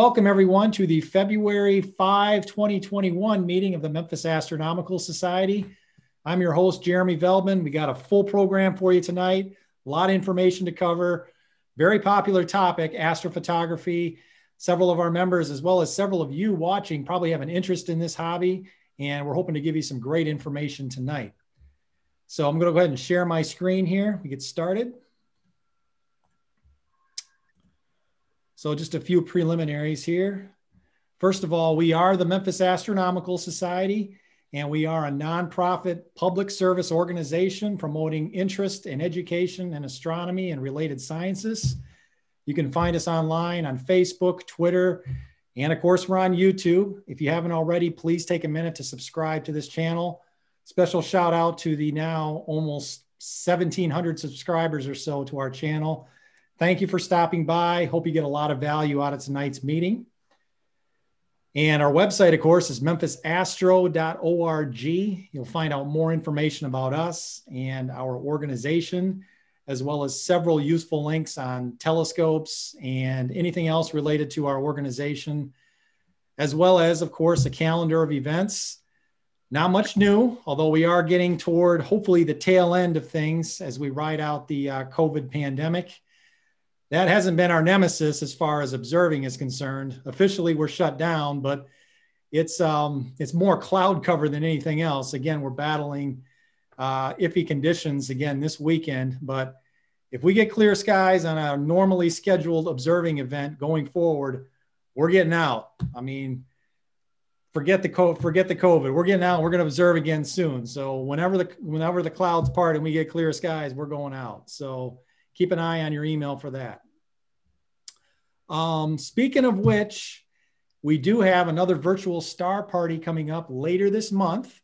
welcome everyone to the February 5, 2021 meeting of the Memphis Astronomical Society. I'm your host, Jeremy Veldman. We got a full program for you tonight, a lot of information to cover. Very popular topic, astrophotography. Several of our members, as well as several of you watching, probably have an interest in this hobby, and we're hoping to give you some great information tonight. So I'm going to go ahead and share my screen here. We get started. So just a few preliminaries here. First of all, we are the Memphis Astronomical Society, and we are a nonprofit public service organization promoting interest in education and astronomy and related sciences. You can find us online on Facebook, Twitter, and of course, we're on YouTube. If you haven't already, please take a minute to subscribe to this channel. Special shout out to the now almost 1,700 subscribers or so to our channel. Thank you for stopping by. Hope you get a lot of value out of tonight's meeting. And our website, of course, is memphisastro.org. You'll find out more information about us and our organization, as well as several useful links on telescopes and anything else related to our organization, as well as, of course, a calendar of events. Not much new, although we are getting toward hopefully the tail end of things as we ride out the uh, COVID pandemic that hasn't been our nemesis as far as observing is concerned. Officially, we're shut down, but it's um, it's more cloud cover than anything else. Again, we're battling uh, iffy conditions again this weekend, but if we get clear skies on a normally scheduled observing event going forward, we're getting out. I mean, forget the co- forget the COVID. We're getting out. We're going to observe again soon. So whenever the whenever the clouds part and we get clear skies, we're going out. So keep an eye on your email for that. Um, speaking of which, we do have another virtual star party coming up later this month.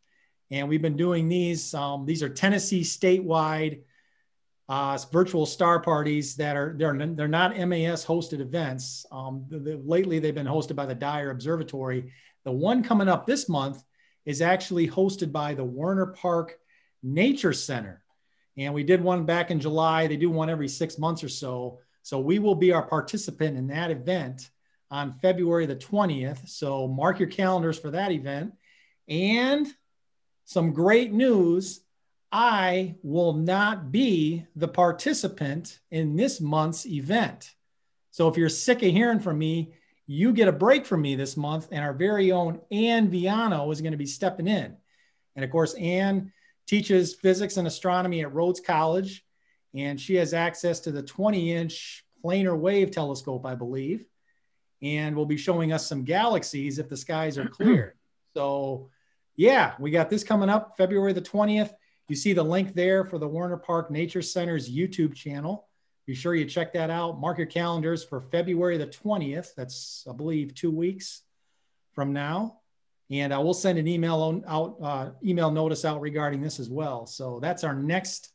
And we've been doing these. Um, these are Tennessee statewide uh, virtual star parties that are they're, they're not MAS hosted events. Um, the, the, lately, they've been hosted by the Dyer Observatory. The one coming up this month is actually hosted by the Warner Park Nature Center. And we did one back in July. They do one every six months or so. So we will be our participant in that event on February the 20th. So mark your calendars for that event. And some great news I will not be the participant in this month's event. So if you're sick of hearing from me, you get a break from me this month, and our very own Ann Viano is going to be stepping in. And of course, Ann teaches physics and astronomy at Rhodes College, and she has access to the 20 inch PlaneWave telescope, I believe, and will be showing us some galaxies if the skies are clear. so, yeah, we got this coming up February the 20th. You see the link there for the Warner Park Nature Center's YouTube channel. Be sure you check that out. Mark your calendars for February the 20th. That's, I believe, two weeks from now and I will send an email out, uh, email notice out regarding this as well. So that's our next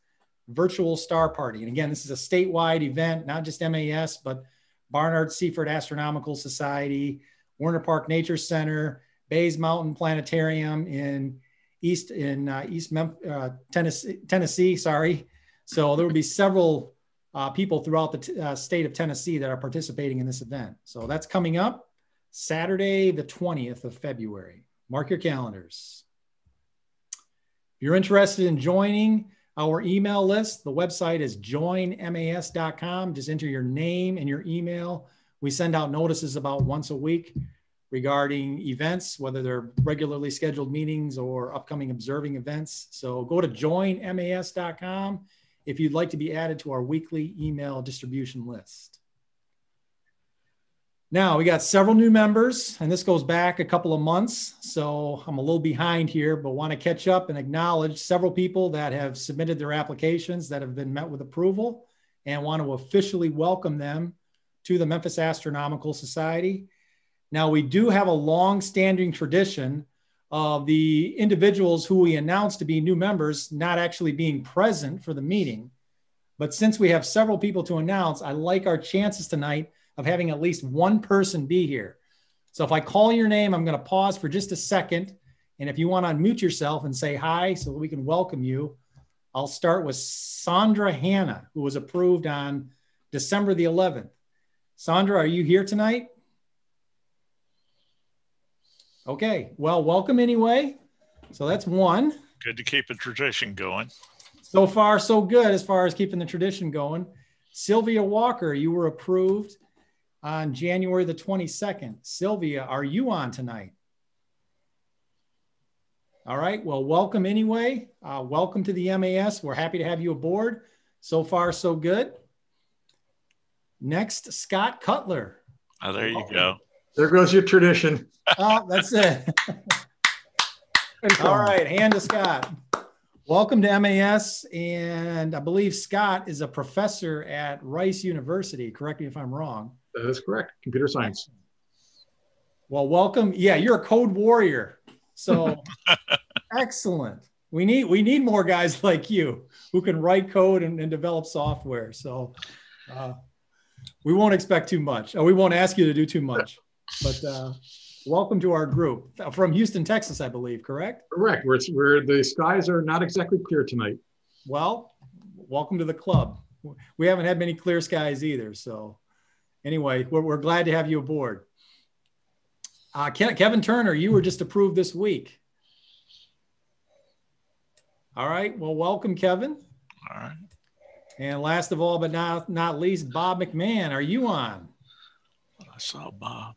virtual star party. And again, this is a statewide event, not just MAS, but Barnard-Seyfert Astronomical Society, Warner Park Nature Center, Bays Mountain Planetarium in East in uh, East Mem- uh, Tennessee, Tennessee. Sorry. So there will be several uh, people throughout the t- uh, state of Tennessee that are participating in this event. So that's coming up. Saturday, the 20th of February. Mark your calendars. If you're interested in joining our email list, the website is joinmas.com. Just enter your name and your email. We send out notices about once a week regarding events, whether they're regularly scheduled meetings or upcoming observing events. So go to joinmas.com if you'd like to be added to our weekly email distribution list. Now we got several new members, and this goes back a couple of months. So I'm a little behind here, but want to catch up and acknowledge several people that have submitted their applications that have been met with approval and want to officially welcome them to the Memphis Astronomical Society. Now, we do have a long standing tradition of the individuals who we announced to be new members not actually being present for the meeting. But since we have several people to announce, I like our chances tonight of having at least one person be here. So if I call your name, I'm going to pause for just a second. And if you want to unmute yourself and say hi so that we can welcome you, I'll start with Sandra Hanna, who was approved on December the 11th. Sandra, are you here tonight? Okay. Well, welcome anyway. So that's one. Good to keep a tradition going. So far, so good as far as keeping the tradition going. Sylvia Walker, you were approved on January the 22nd. Sylvia, are you on tonight? All right. Well, welcome anyway. Uh, welcome to the MAS. We're happy to have you aboard. So far, so good. Next, Scott Cutler. Oh, there you go. There goes your tradition. Oh, that's it. All right, hand to Scott. Welcome to MAS, and I believe Scott is a professor at Rice University. Correct me if I'm wrong. That is correct. Computer science. Well, welcome. Yeah, you're a code warrior. So excellent. We need we need more guys like you who can write code and, and develop software. So uh, we won't expect too much. Or we won't ask you to do too much. But uh, welcome to our group from Houston, Texas, I believe. Correct? Correct. Where, where the skies are not exactly clear tonight. Well, welcome to the club. We haven't had many clear skies either. So anyway, we're, we're glad to have you aboard. Uh, Kevin Turner, you were just approved this week. All right. Well, welcome, Kevin. All right. And last of all, but not, not least, Bob McMahon, are you on? I saw Bob.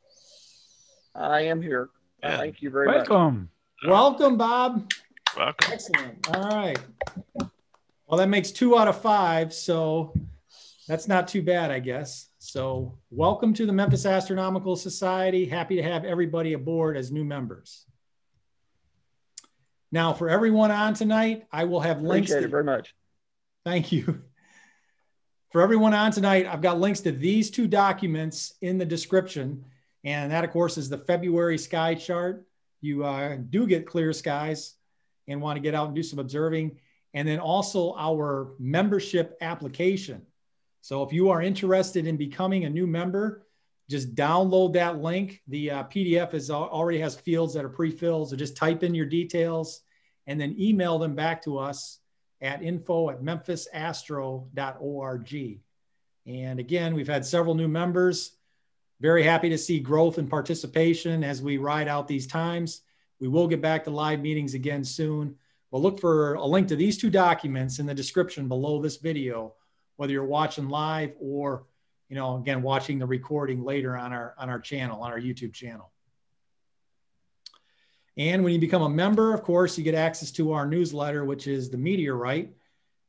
I am here. Yeah. Thank you very much. Welcome. Welcome, Bob. Welcome. Excellent. All right. Well, that makes two out of five. So that's not too bad, I guess. So, welcome to the Memphis Astronomical Society. Happy to have everybody aboard as new members. Now, for everyone on tonight, I will have links. Appreciate to- it very much. Thank you. For everyone on tonight, I've got links to these two documents in the description. And that, of course, is the February sky chart. You uh, do get clear skies and want to get out and do some observing. And then also our membership application. So if you are interested in becoming a new member, just download that link. The uh, PDF is already has fields that are pre-filled. So just type in your details and then email them back to us at info at memphisastro.org. And again, we've had several new members. Very happy to see growth and participation as we ride out these times. We will get back to live meetings again soon. But look for a link to these two documents in the description below this video, whether you're watching live or, you know, again, watching the recording later on our on our channel, on our YouTube channel. And when you become a member, of course, you get access to our newsletter, which is the Meteorite.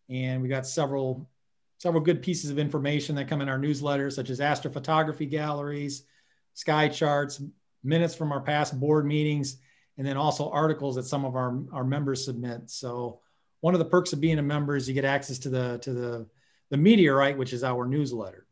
And we got several several good pieces of information that come in our newsletter, such as astrophotography galleries, sky charts, minutes from our past board meetings, and then also articles that some of our, our members submit. So one of the perks of being a member is you get access to the to the the Meteorite, which is our newsletter.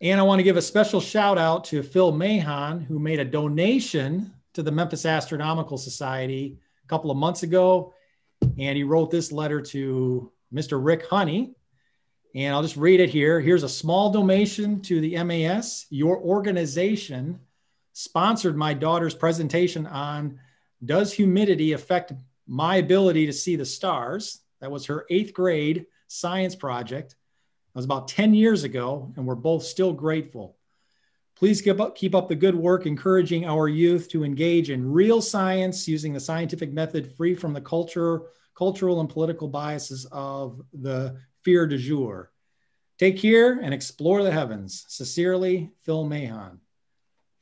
And I want to give a special shout out to Phil Mahon, who made a donation to the Memphis Astronomical Society a couple of months ago. And he wrote this letter to Mr. Ric Honey. And I'll just read it here. Here's a small donation to the MAS. Your organization sponsored my daughter's presentation on Does humidity affect my ability to see the stars? That was her eighth grade science project. That was about 10 years ago, and we're both still grateful. Please keep up, keep up the good work encouraging our youth to engage in real science using the scientific method free from the culture, cultural and political biases of the fear du jour. Take care and explore the heavens. Sincerely, Phil Mahon.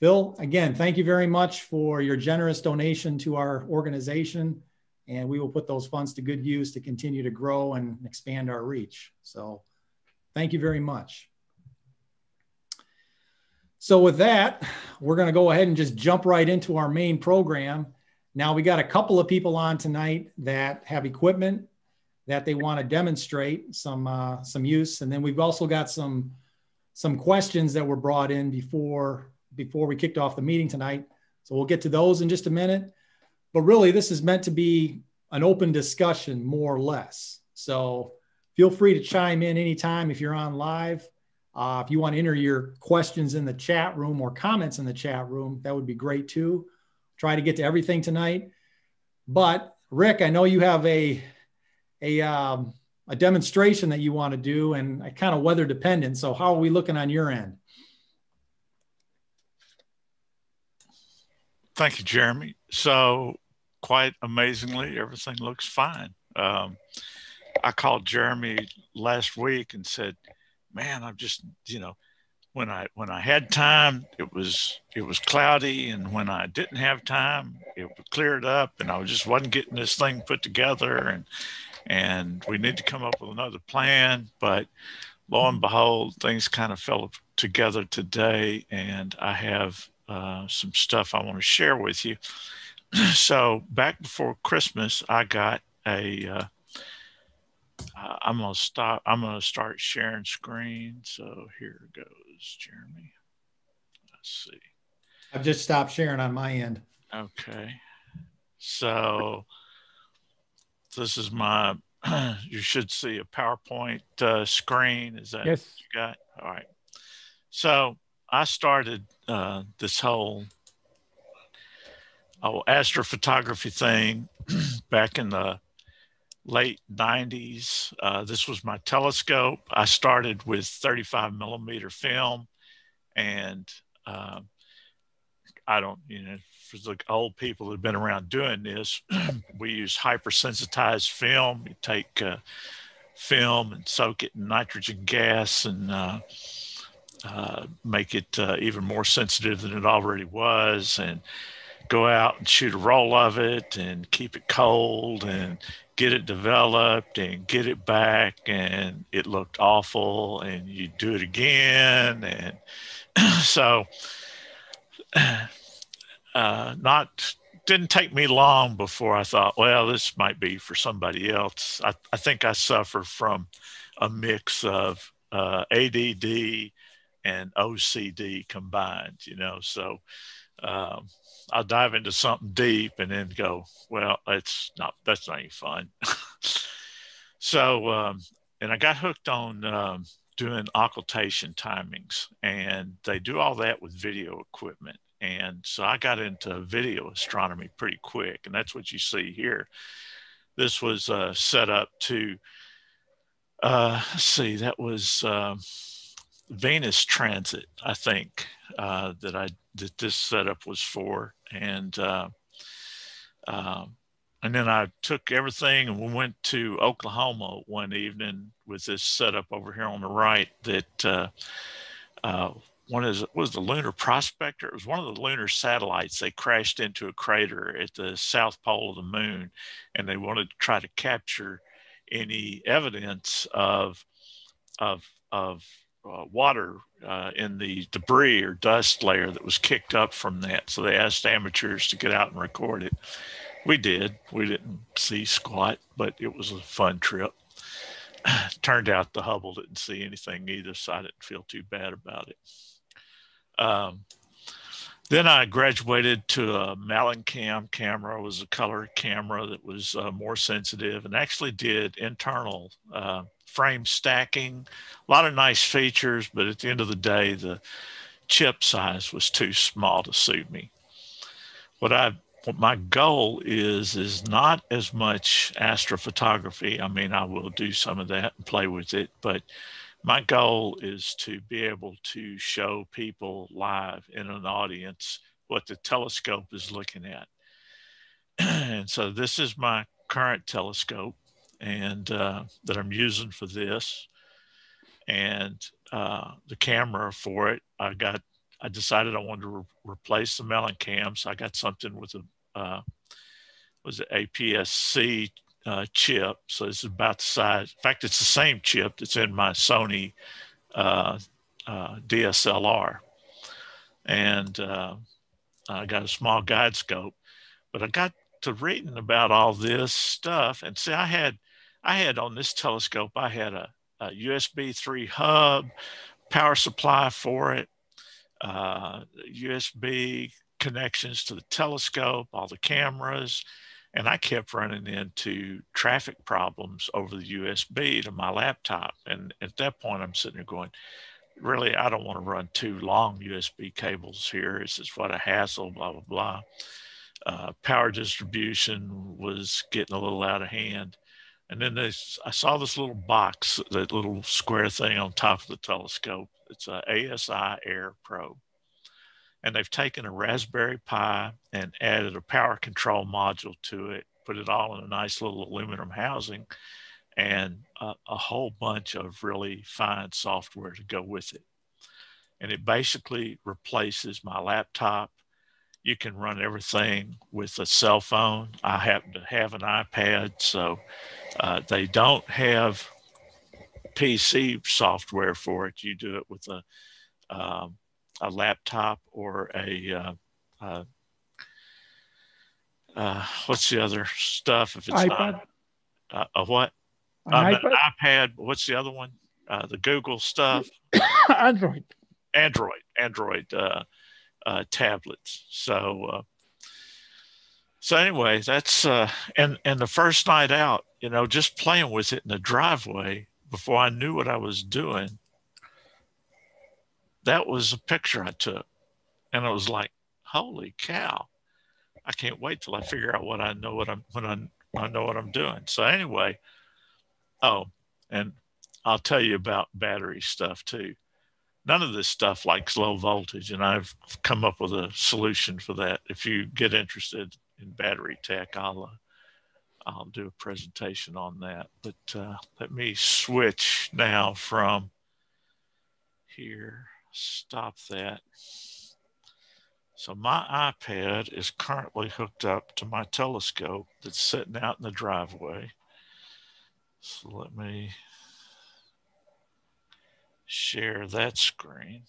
Phil, again, thank you very much for your generous donation to our organization. And we will put those funds to good use to continue to grow and expand our reach. So thank you very much. So with that, we're going to go ahead and just jump right into our main program. Now we got a couple of people on tonight that have equipment that they want to demonstrate some uh, some use, and then we've also got some some questions that were brought in before before we kicked off the meeting tonight. So we'll get to those in just a minute. But really, this is meant to be an open discussion, more or less. So feel free to chime in anytime if you're on live. Uh, if you want to enter your questions in the chat room or comments in the chat room, that would be great too. Try to get to everything tonight. But Ric, I know you have a a um, a demonstration that you want to do, and I kind of weather dependent. So how are we looking on your end? Thank you, Jeremy. So, quite amazingly, everything looks fine. Um, I called Jeremy last week and said, "Man, I'm just, you know, when I when I had time, it was it was cloudy, and when I didn't have time, it cleared up, and I just wasn't getting this thing put together, and and we need to come up with another plan. But lo and behold, things kind of fell together today, and I have uh, some stuff I want to share with you. so back before Christmas, I got a. Uh, I'm gonna stop. I'm gonna start sharing screen. So here goes, Jeremy. Let's see. I've just stopped sharing on my end. Okay. So this is my. you should see a PowerPoint uh, screen. Is that yes? you got all right. So I started uh, this whole oh, astrophotography thing back in the late 90s. Uh, this was my telescope. I started with 35 millimeter film, and uh, I don't, you know, for the old people that have been around doing this, we use hypersensitized film. You take uh, film and soak it in nitrogen gas and uh, uh, make it uh, even more sensitive than it already was, and go out and shoot a roll of it and keep it cold and get it developed and get it back and it looked awful and you do it again and so uh, not didn't take me long before I thought, well, this might be for somebody else. I, I think I suffer from a mix of uh, ADD and OCD combined, you know. So um, I'll dive into something deep and then go, well, it's not, that's not any fun. so, um, and I got hooked on um, doing occultation timings, and they do all that with video equipment. And so I got into video astronomy pretty quick, and that's what you see here. This was uh, set up to, uh, see, that was. Uh, Venus transit, I think, uh, that I that this setup was for, and uh, uh, and then I took everything and we went to Oklahoma one evening with this setup over here on the right. That uh, uh, one is was the Lunar Prospector. It was one of the lunar satellites. They crashed into a crater at the south pole of the moon, and they wanted to try to capture any evidence of of of uh, water uh, in the debris or dust layer that was kicked up from that. So they asked amateurs to get out and record it. We did. We didn't see squat, but it was a fun trip. Turned out the Hubble didn't see anything either, so I didn't feel too bad about it. Um, then I graduated to a Mallincam camera. It was a color camera that was uh, more sensitive and actually did internal uh, frame stacking, a lot of nice features, but at the end of the day, the chip size was too small to suit me. What I what my goal is is not as much astrophotography. I mean, I will do some of that and play with it, but my goal is to be able to show people live in an audience what the telescope is looking at. and so this is my current telescope and uh, that I'm using for this. And uh, the camera for it, I got, I decided I wanted to re- replace the Mallincam. So I got something with a, uh, was it APS-C uh, chip. So it's about the size. In fact, it's the same chip that's in my Sony uh, uh, DSLR. And uh, I got a small guide scope, but I got to reading about all this stuff. And see, I had, I had on this telescope, I had a, a USB 3 hub, power supply for it, uh, USB connections to the telescope, all the cameras, and I kept running into traffic problems over the USB to my laptop. And at that point, I'm sitting there going, really, I don't want to run two long USB cables here. This is what a hassle, blah, blah, blah. Uh, power distribution was getting a little out of hand. And then this, I saw this little box, that little square thing on top of the telescope. It's a ASI Air probe. and they've taken a Raspberry Pi and added a power control module to it, put it all in a nice little aluminum housing, and a, a whole bunch of really fine software to go with it. And it basically replaces my laptop. You can run everything with a cell phone. I happen to have an iPad, so uh, they don't have PC software for it. You do it with a um, a laptop or a uh, uh, uh, what's the other stuff if it's iPad. not a what an, um, iPad? iPad what's the other one uh, the Google stuff Android Android Android uh, uh, tablets so so anyway that's and and the first night out you know just playing with it in the driveway before I knew what I was doing that was a picture I took. And I was like, holy cow. I can't wait till I figure out what I know what I'm when I, I know what I'm doing. So anyway, oh, and I'll tell you about battery stuff too. None of this stuff likes low voltage, and I've come up with a solution for that. If you get interested in battery tech, I'll uh, I'll do a presentation on that. But uh, let me switch now from here stop that. So my iPad is currently hooked up to my telescope that's sitting out in the driveway. So let me share that screen.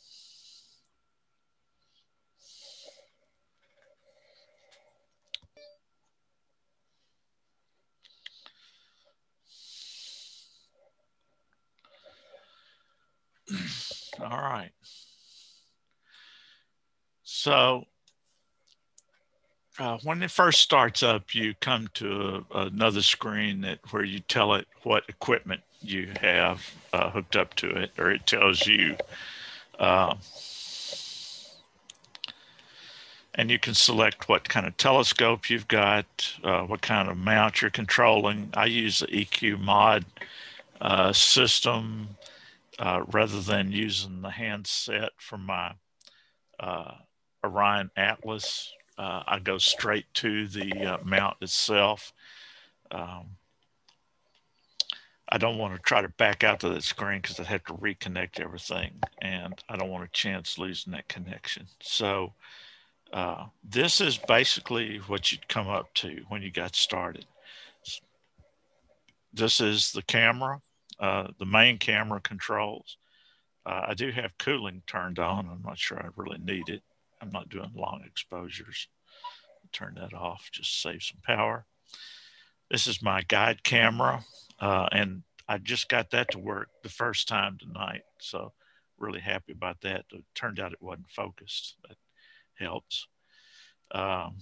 All right. So uh, when it first starts up, you come to a, another screen that where you tell it what equipment you have uh, hooked up to it, or it tells you. Uh, and you can select what kind of telescope you've got, uh, what kind of mount you're controlling. I use the EQ mod uh, system uh, rather than using the handset from my Orion Atlas. Uh, I go straight to the uh, mount itself. Um, I don't want to try to back out to the screen because I'd have to reconnect everything, and I don't want a chance losing that connection. So uh, this is basically what you'd come up to when you got started. This is the camera uh, the main camera controls. Uh, I do have cooling turned on. I'm not sure I really need it. I'm not doing long exposures. Turn that off, just save some power. This is my guide camera, uh, and I just got that to work the first time tonight. So really happy about that. It turned out it wasn't focused. That helps. Um,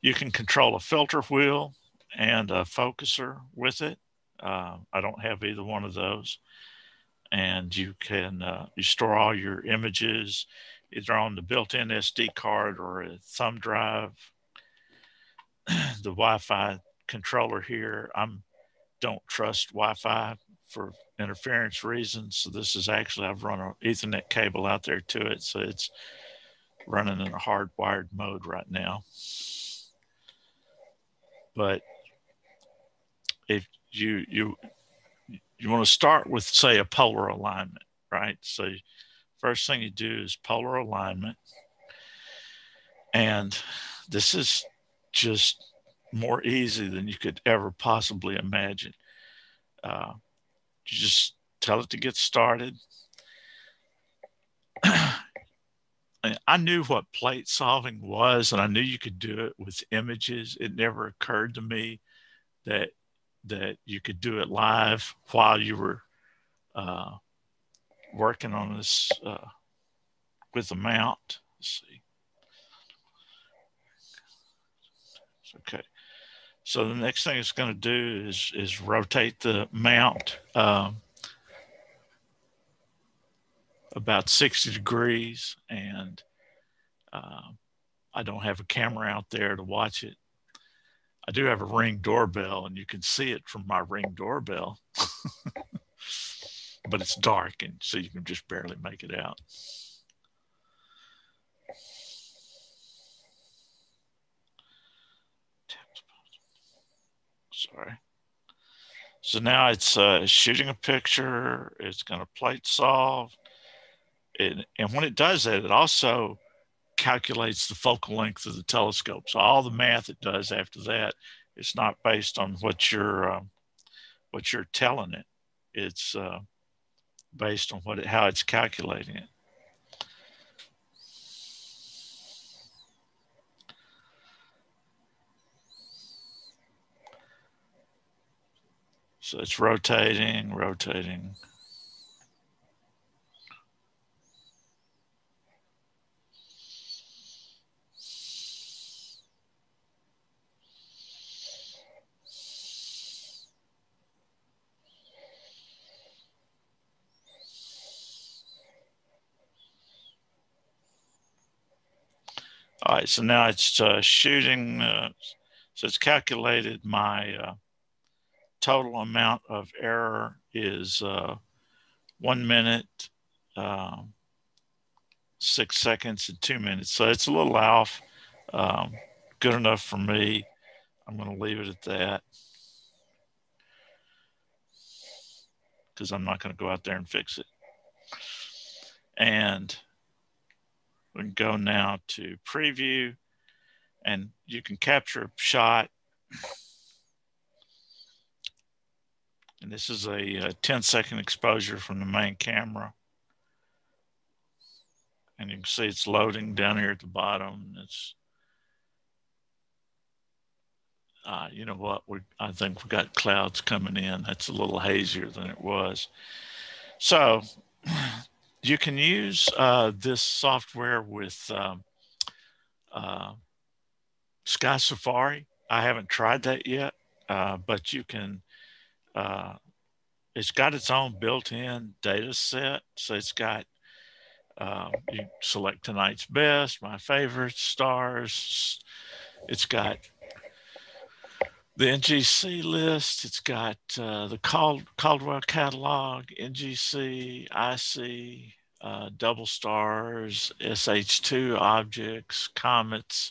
you can control a filter wheel and a focuser with it. Uh, I don't have either one of those. And you can uh, you store all your images either on the built-in SD card or a thumb drive. the Wi-Fi controller here, I'm don't trust Wi-Fi for interference reasons. So this is actually I've run an Ethernet cable out there to it, so it's running in a hardwired mode right now. But if you you you want to start with say a polar alignment, right? So first thing you do is polar alignment, and this is just more easy than you could ever possibly imagine. Uh, you just tell it to get started. I knew what plate solving was, and I knew you could do it with images. It never occurred to me that that you could do it live while you were uh, working on this uh, with the mount. Let's see. Okay. So the next thing it's going to do is is rotate the mount um, about 60 degrees, and uh, I don't have a camera out there to watch it. I do have a ring doorbell and you can see it from my ring doorbell, but it's dark and so you can just barely make it out. Sorry. So now it's uh, shooting a picture. It's going to plate solve. It, and when it does that, it also calculates the focal length of the telescope. So all the math it does after that, it's not based on what you're um, what you're telling it. It's uh, based on what it, how it's calculating it. So it's rotating, rotating. All right, so now it's uh, shooting. Uh, so it's calculated my uh, total amount of error is uh, one minute, um, six seconds, and two minutes. So it's a little off. Um, good enough for me. I'm going to leave it at that because I'm not going to go out there and fix it. And we can go now to preview and you can capture a shot And this is a, a 10 second exposure from the main camera. And you can see it's loading down here at the bottom. It's, uh, you know what, we, I think we got clouds coming in. That's a little hazier than it was. So you can use uh, this software with um, uh, Sky Safari. I haven't tried that yet, uh, but you can uh, it's got its own built-in data set. So it's got, um, you select tonight's best, my favorites, stars. It's got the NGC list. It's got uh, the Cald Caldwell catalog, NGC, IC, uh, double stars, SH2 objects, comets,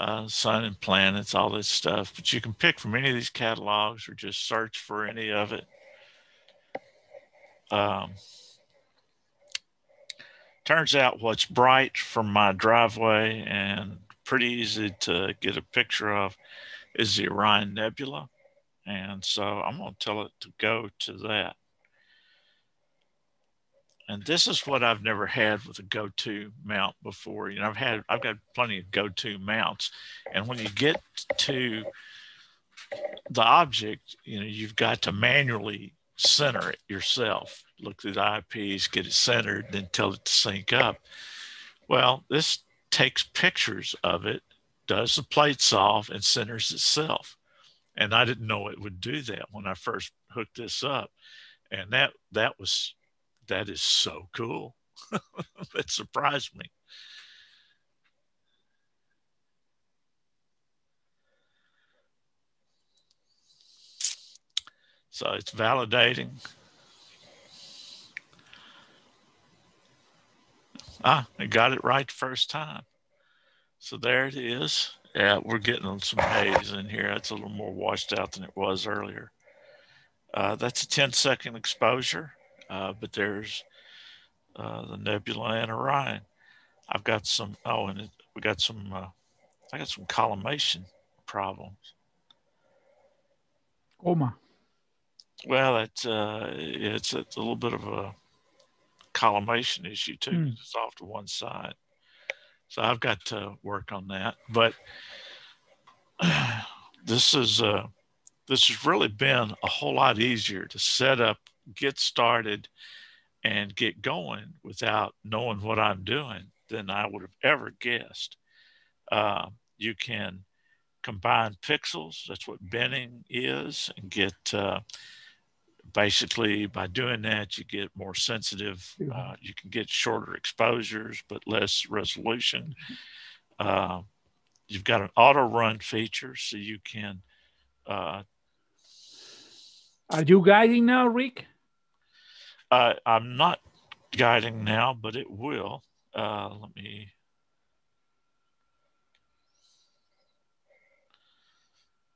uh, sun and planets, all this stuff. But you can pick from any of these catalogs or just search for any of it. Um, turns out what's bright from my driveway and pretty easy to get a picture of is the Orion Nebula. And so I'm going to tell it to go to that. And this is what I've never had with a go-to mount before. You know, I've had, I've got plenty of go-to mounts. And when you get to the object, you know, you've got to manually center it yourself. Look through the eyepiece, get it centered, then tell it to sync up. Well, this takes pictures of it, does the plate solve, and centers itself. And I didn't know it would do that when I first hooked this up. And that that was that is so cool. that surprised me. So it's validating. Ah, I got it right the first time. So there it is. Yeah, we're getting some haze in here. That's a little more washed out than it was earlier. Uh, that's a 10 second exposure. Uh, but there's uh, the Nebula and Orion. I've got some, oh, and it, we got some, uh, I got some collimation problems. Coma. Well, it's, uh, it's, it's a little bit of a collimation issue too. Mm. It's off to one side. So I've got to work on that. But this is, uh, this has really been a whole lot easier to set up get started and get going without knowing what I'm doing than I would have ever guessed. Uh, you can combine pixels, that's what binning is, and get uh, basically by doing that, you get more sensitive, uh, you can get shorter exposures but less resolution. Uh, you've got an auto run feature, so you can. Uh, Are you guiding now, Ric? Uh, I'm not guiding now, but it will. Uh, let me.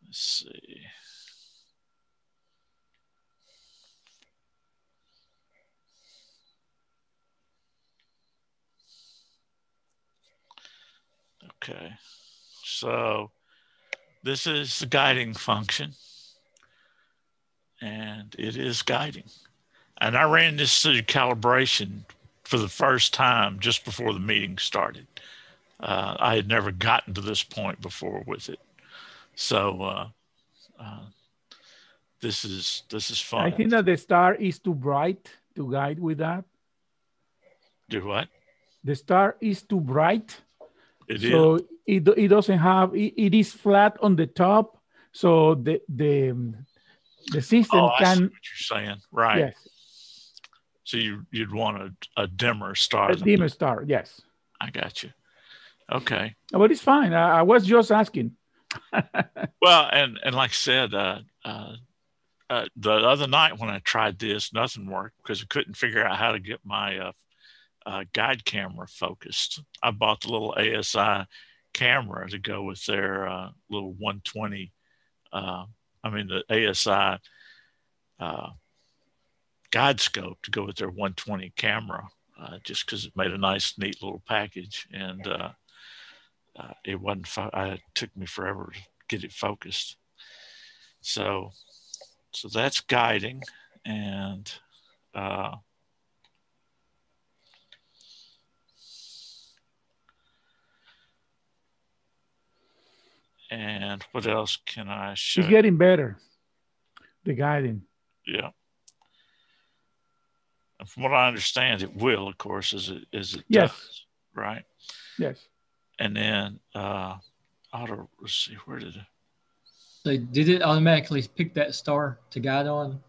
Let's see. Okay, so this is the guiding function and it is guiding. And I ran this through calibration for the first time just before the meeting started. Uh, I had never gotten to this point before with it. So uh, uh, this is this is fun. I think that the star is too bright to guide with that. Do what? The star is too bright. It is. so it, it doesn't have it, it is flat on the top so the the the system Oh, I see can what you're saying. Right. yes So you you'd want a, a dimmer star. a dimmer star yes I got you. Okay. but it's fine I, I was just asking Well, and and like I said, uh, uh, uh, the other night when I tried this, nothing worked because I couldn't figure out how to get my uh, guide camera focused. I bought the little ASI camera to go with their uh, little 120. Uh, I mean the ASI uh, guide scope to go with their 120 camera, uh, just because it made a nice, neat little package, and it wasn't. Fo- it took me forever to get it focused. So, so that's guiding, and uh, and what else can I show? it's getting better the guiding Yeah. And from what I understand, it will, of course, as it as it Yes. does, right? yes And then uh, auto. Let's see, where did it? So did it automatically pick that star to guide on?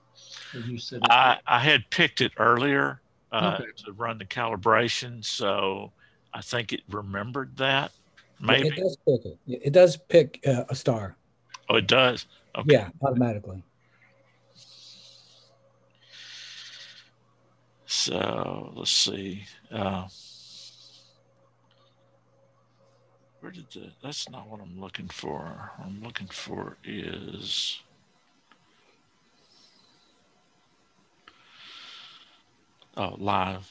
Or you said? I I had picked it earlier uh, Okay. to run the calibration, so I think it remembered that. Maybe. It does pick it. It does pick uh, a star. Oh, it does. Okay. Yeah, automatically. So let's see. Uh, where did the? That's not what I'm looking for. What I'm looking for is. Oh, live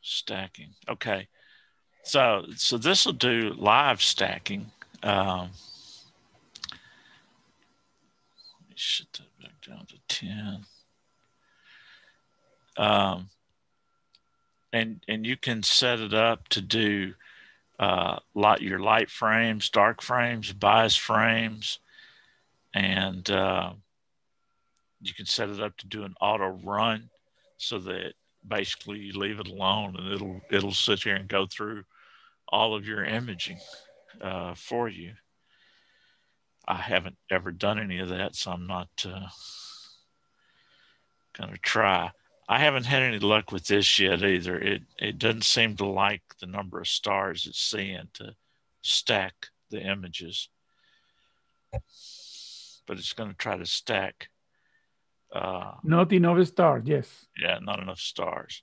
stacking. Okay. So so this will do live stacking. Um, let me shut that back down to ten. Um, and and you can set it up to do uh, light your light frames, dark frames, bias frames, and uh, you can set it up to do an auto run, so that basically you leave it alone and it'll it'll sit here and go through all of your imaging uh, for you. I haven't ever done any of that, so I'm not uh, gonna try. I haven't had any luck with this yet either. It it doesn't seem to like the number of stars it's seeing to stack the images, but it's going to try to stack. Uh, not enough stars yes yeah, not enough stars.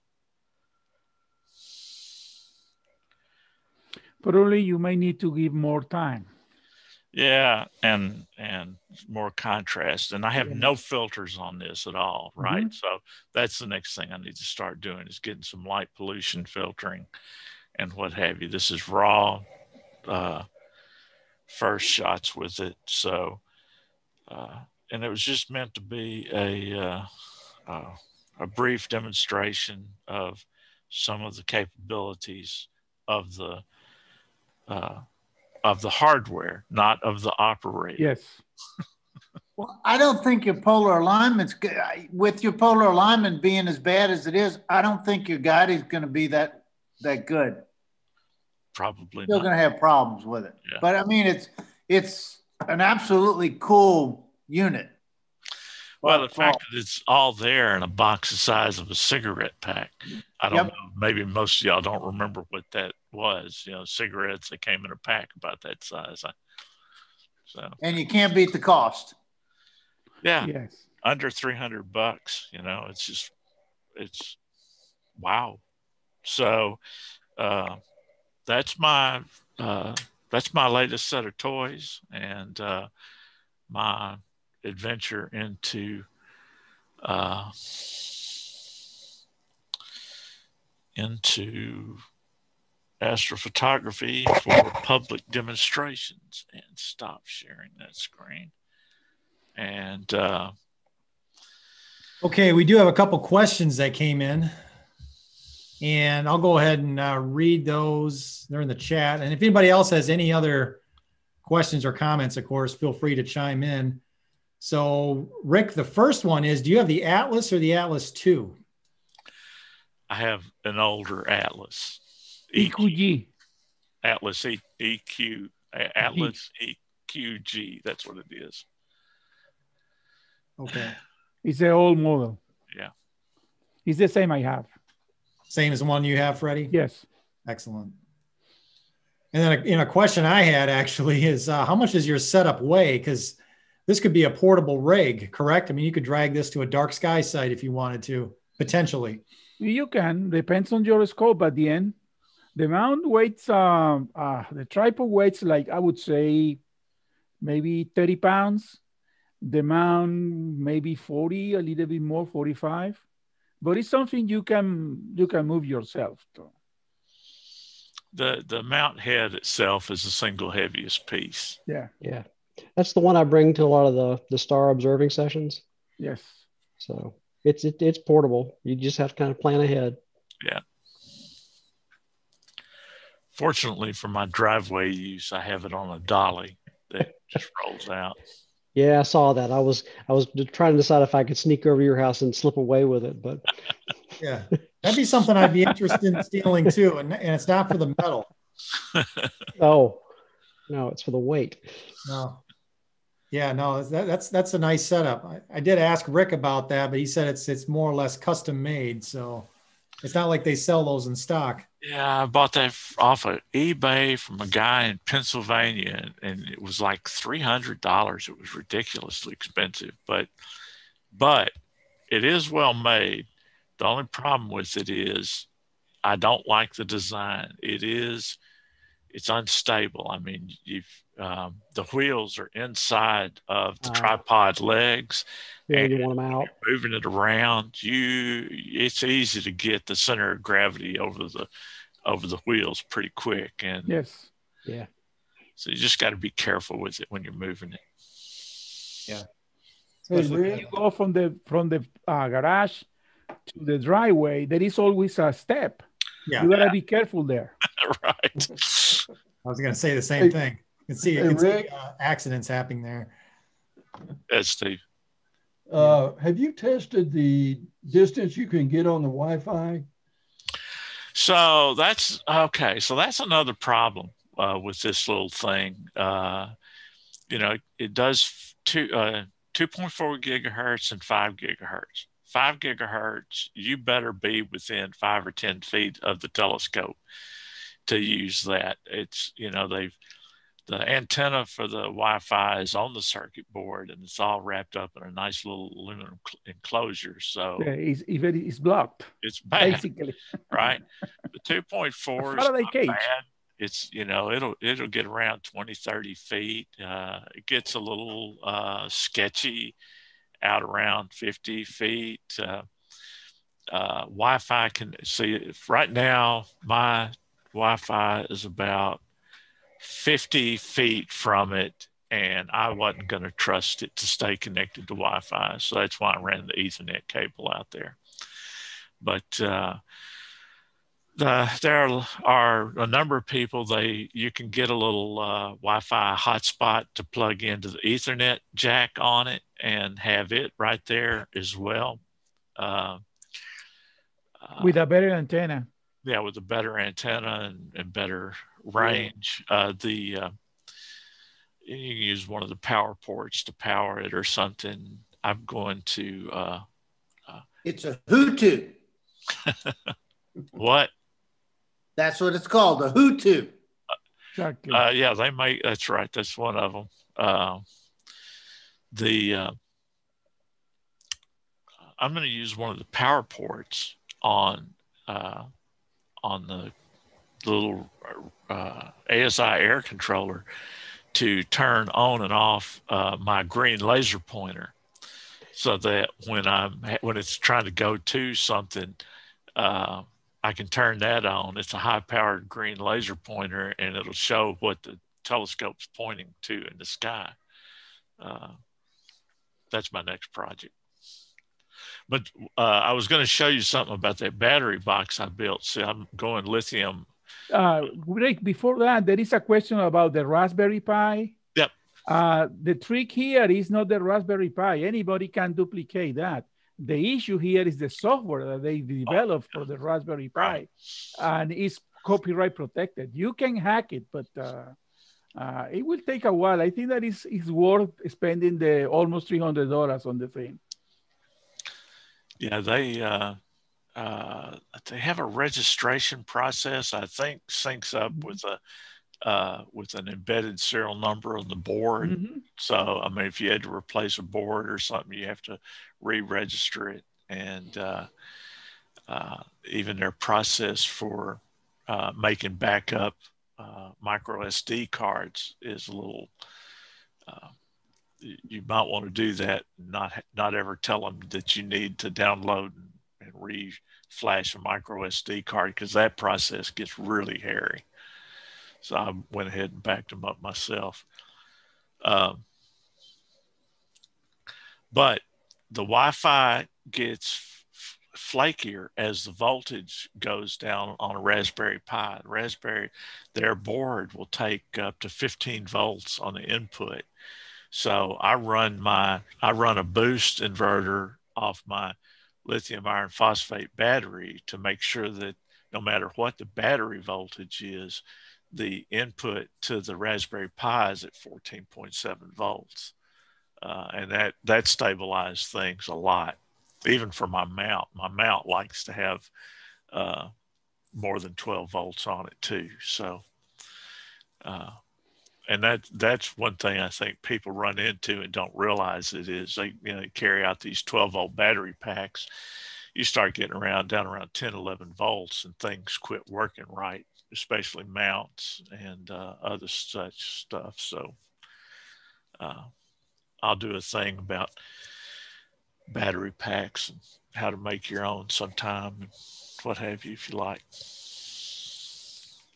Probably you may need to give more time Yeah, and and more contrast. And I have no filters on this at all, right? So that's the next thing I need to start doing is getting some light pollution filtering and what have you. This is raw uh, first shots with it. So uh, and it was just meant to be a uh, uh, a brief demonstration of some of the capabilities of the uh, of the hardware, not of the operator. yes Well, I don't think your polar alignment's good. I- With your polar alignment being as bad as it is, I don't think your guide is going to be that that good. Probably Still not. going to have problems with it. Yeah. But I mean, it's it's an absolutely cool unit. Well, For- the fact that it's all there in a box the size of a cigarette pack. I don't Yep. know. Maybe most of y'all don't remember what that was. You know, cigarettes that came in a pack about that size. I, so and you can't beat the cost. yeah, yes under 300 bucks you know it's just it's wow so uh that's my uh that's my latest set of toys and uh my adventure into uh into astrophotography for public demonstrations and stop sharing that screen. And uh, Okay, we do have a couple questions that came in. And I'll go ahead and uh, read those. They're in the chat. And if anybody else has any other questions or comments, of course, feel free to chime in. So, Rick, the first one is Do you have the Atlas or the Atlas 2? I have an older Atlas. EQG. Atlas E- EQ, Atlas EQG. That's what it is. Okay. It's the old model. Yeah. It's the same I have. Same as the one you have, Freddie? Yes. Excellent. And then, a, you know, a question I had actually is uh, how much does your setup weigh? Because this could be a portable rig, correct? I mean, you could drag this to a dark sky site if you wanted to, potentially. You can, depends on your scope at the end. The mount weights, um, uh, the tripod weights like I would say maybe 30 pounds. The mount maybe 40, a little bit more, 45. But it's something you can you can move yourself. To. The the mount head itself is the single heaviest piece. Yeah. Yeah. That's the one I bring to a lot of the, the star observing sessions. Yes. So it's it, it's portable. You just have to kind of plan ahead. Yeah. Fortunately for my driveway use, I have it on a dolly that just rolls out. Yeah, I saw that. I was I was trying to decide if I could sneak over your house and slip away with it, but Yeah. That'd be something I'd be interested in stealing too. And, and it's not for the metal. oh no, it's for the weight. No. Yeah, no, that, that's that's a nice setup. I, I did ask Rick about that, but he said it's it's more or less custom made. So it's not like they sell those in stock. Yeah, I bought that off of eBay from a guy in Pennsylvania, and, it was like three hundred dollars. It was ridiculously expensive, but but it is well made. The only problem with it is I don't like the design. It is it's unstable. I mean, you've um, the wheels are inside of the Ah. tripod legs, Yeah, you And want them out. moving it around you it's easy to get the center of gravity over the over the wheels pretty quick and Yes. Yeah. so you just got to be careful with it when you're moving it Hey, Rick, You go from the from the uh, garage to the driveway. There is always a step. Yeah. You gotta be careful there. right I was going to say the same Hey- thing. You can see, you hey, can see uh, accidents happening there. that's steve uh, have you tested the distance you can get on the Wi-Fi? so that's okay so that's another problem uh, with this little thing uh, you know it does two uh, 2.4 gigahertz and 5 gigahertz 5 gigahertz you better be within 5 or 10 feet of the telescope to use that it's you know they've the antenna for the Wi-Fi is on the circuit board and it's all wrapped up in a nice little aluminum enclosure. So Yeah, it's, it's blocked it's bad, basically. right? The 2.4 is not cage. bad. It's, you know, it'll, it'll get around 20, 30 feet. Uh, it gets a little uh, sketchy out around 50 feet. Uh, uh, Wi-Fi can see right now my Wi-Fi is about 50 feet from it and I wasn't going to trust it to stay connected to Wi-Fi. So that's why I ran the ethernet cable out there. But uh, the, there are a number of people they you can get a little uh, Wi-Fi hotspot to plug into the Ethernet jack on it and have it right there as well. Uh, with a better antenna. Yeah, with a better antenna and, and better range. Uh, the uh, you can use one of the power ports to power it or something. I'm going to uh, It's a HooToo. what? That's what it's called, a HooToo. Exactly. Uh, yeah, they make. That's right. That's one of them. Uh, the uh, I'm going to use one of the power ports on uh, on the little uh, ASIAIR controller to turn on and off uh, my green laser pointer, so that when I'm when it's trying to go to something, uh, I can turn that on. It's a high powered green laser pointer and it'll show what the telescope's pointing to in the sky. Uh, that's my next project. But uh, I was going to show you something about that battery box I built. See, I'm going lithium. Uh, Rick, before that, there is a question about the Raspberry Pi. Yep. Uh, the trick here is not the Raspberry Pi. Anybody can duplicate that. The issue here is the software that they developed for the Raspberry Pi, Right. and it's copyright protected. You can hack it, but uh, uh, it will take a while. I think that is is worth spending the almost three hundred dollars on the thing. Yeah, they uh, uh, they have a registration process. I think syncs up with a uh, with an embedded serial number on the board. Mhm. So I mean, if you had to replace a board or something, you have to re-register it, and uh, uh, even their process for uh, making backup uh, micro SD cards is a little. You might want to do that. Not not ever tell them that you need to download and re-flash a micro SD card because that process gets really hairy. So I went ahead and backed them up myself. Um, but the Wi-Fi gets flakier as the voltage goes down on a Raspberry Pi. Raspberry, their board will take up to 15 volts on the input. So I run my I run a boost inverter off my lithium iron phosphate battery to make sure that no matter what the battery voltage is, the input to the Raspberry Pi is at 14.7 volts. Uh, and that that stabilized things a lot, even for my mount. My mount likes to have uh, more than 12 volts on it too. So, uh, and that that's one thing I think people run into and don't realize it is they you know carry out these 12 volt battery packs. You start getting around down around 10, 11 volts, and things quit working right, especially mounts and uh, other such stuff. So. Uh, I'll do a thing about battery packs and how to make your own sometime and what have you if you like.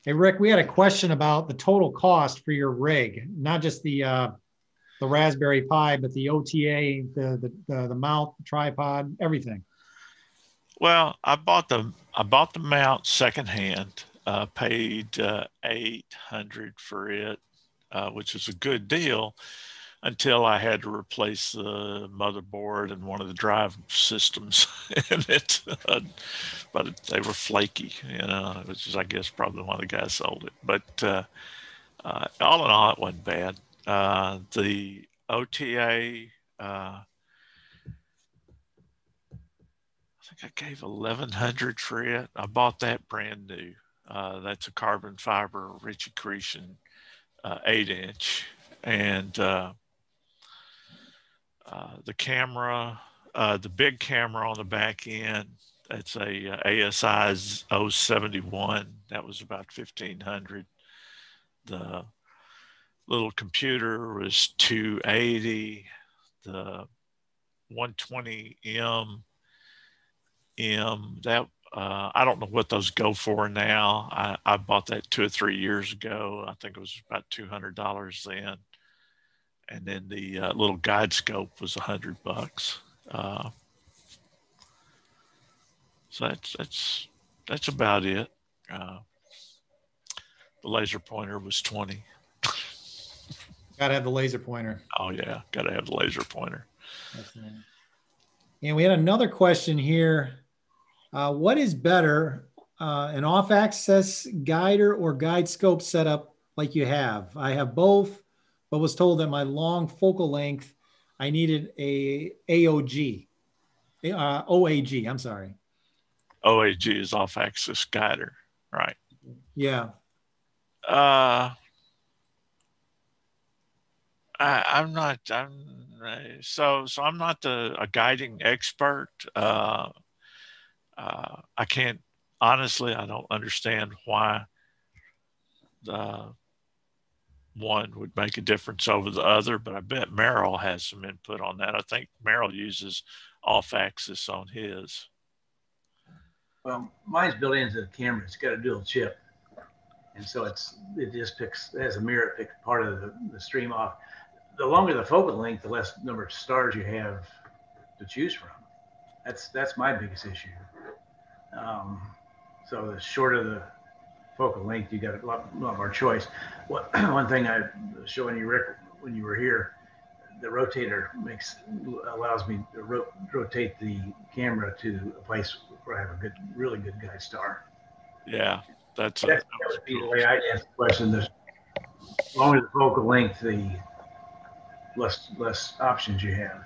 Hey, Rick, we had a question about the total cost for your rig, not just the uh, the Raspberry Pi, but the OTA, the the the, the mount, the tripod, everything. Well, I bought the I bought the mount secondhand. Uh, paid uh, eight hundred for it, uh, which is a good deal until I had to replace the motherboard and one of the drive systems in it. But they were flaky, you know, which is, I guess, probably why the guy sold it. But uh, uh, all in all, it wasn't bad. Uh, the OTA, uh, I think I gave 1100 for it. I bought that brand new. Uh, that's a carbon fiber Ritchey-Chrétien eight inch. And uh, uh, the camera, uh, the big camera on the back end, that's a uh, ASI 071. That was about 1500. The little computer was 280. The 120M M that uh, I don't know what those go for now. I, I bought that two or three years ago. I think it was about two hundred dollars then and then the uh, little guide scope was a hundred bucks. Uh, so that's that's that's about it. Uh, the laser pointer was twenty. Got to have the laser pointer. Oh yeah, got to have the laser pointer. And we had another question here. Uh, what is better, uh, an off-axis guider or guide scope setup like you have? I have both but was told that my long focal length, I needed a AOG, uh, OAG. I'm sorry. OAG is off-axis guider, right? Yeah. Uh, I, I'm not. I'm so so. I'm not the a guiding expert. Uh, uh, I can't honestly. I don't understand why the one would make a difference over the other, but I bet Merrill has some input on that. I think Merrill uses off axis on his. Well, mine's built into the camera. It's got a dual chip, and so it's it just picks it has a mirror picks part of the, the stream off. The longer the focal length, the less number of stars you have to choose from. That's that's my biggest issue. Um, so the shorter the focal length, you got a lot, lot more choice. What, one thing I was showing you, Rick, when you were here, the rotator makes allows me to ro rotate the camera to a place where I have a good, really good guide star. Yeah, that's, That's, that would be the way I answer the question. The longer the focal length, the less less options you have.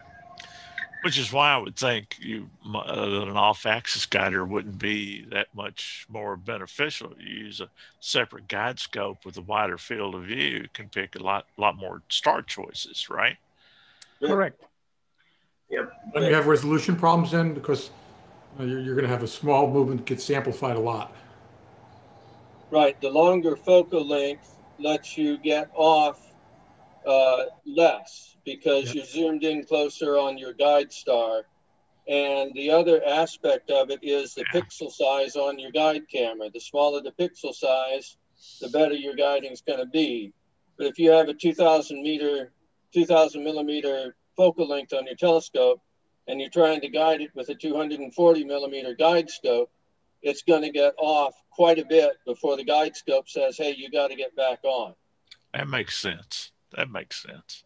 Which is why I would think you uh, an off-axis guider wouldn't be that much more beneficial. You use a separate guide scope with a wider field of view, you can pick a lot lot more star choices, right? Correct. Yep. And you have resolution problems then because you're, you're going to have a small movement that gets amplified a lot. Right. The longer focal length lets you get off uh, less because you're zoomed in closer on your guide star. And the other aspect of it is the pixel size on your guide camera. The smaller the pixel size, the better your guiding is going to be. But if you have a 2000 meter, 2000 millimeter focal length on your telescope and you're trying to guide it with a 240 millimeter guide scope, it's going to get off quite a bit before the guide scope says, hey, you got to get back on. That makes sense. That makes sense.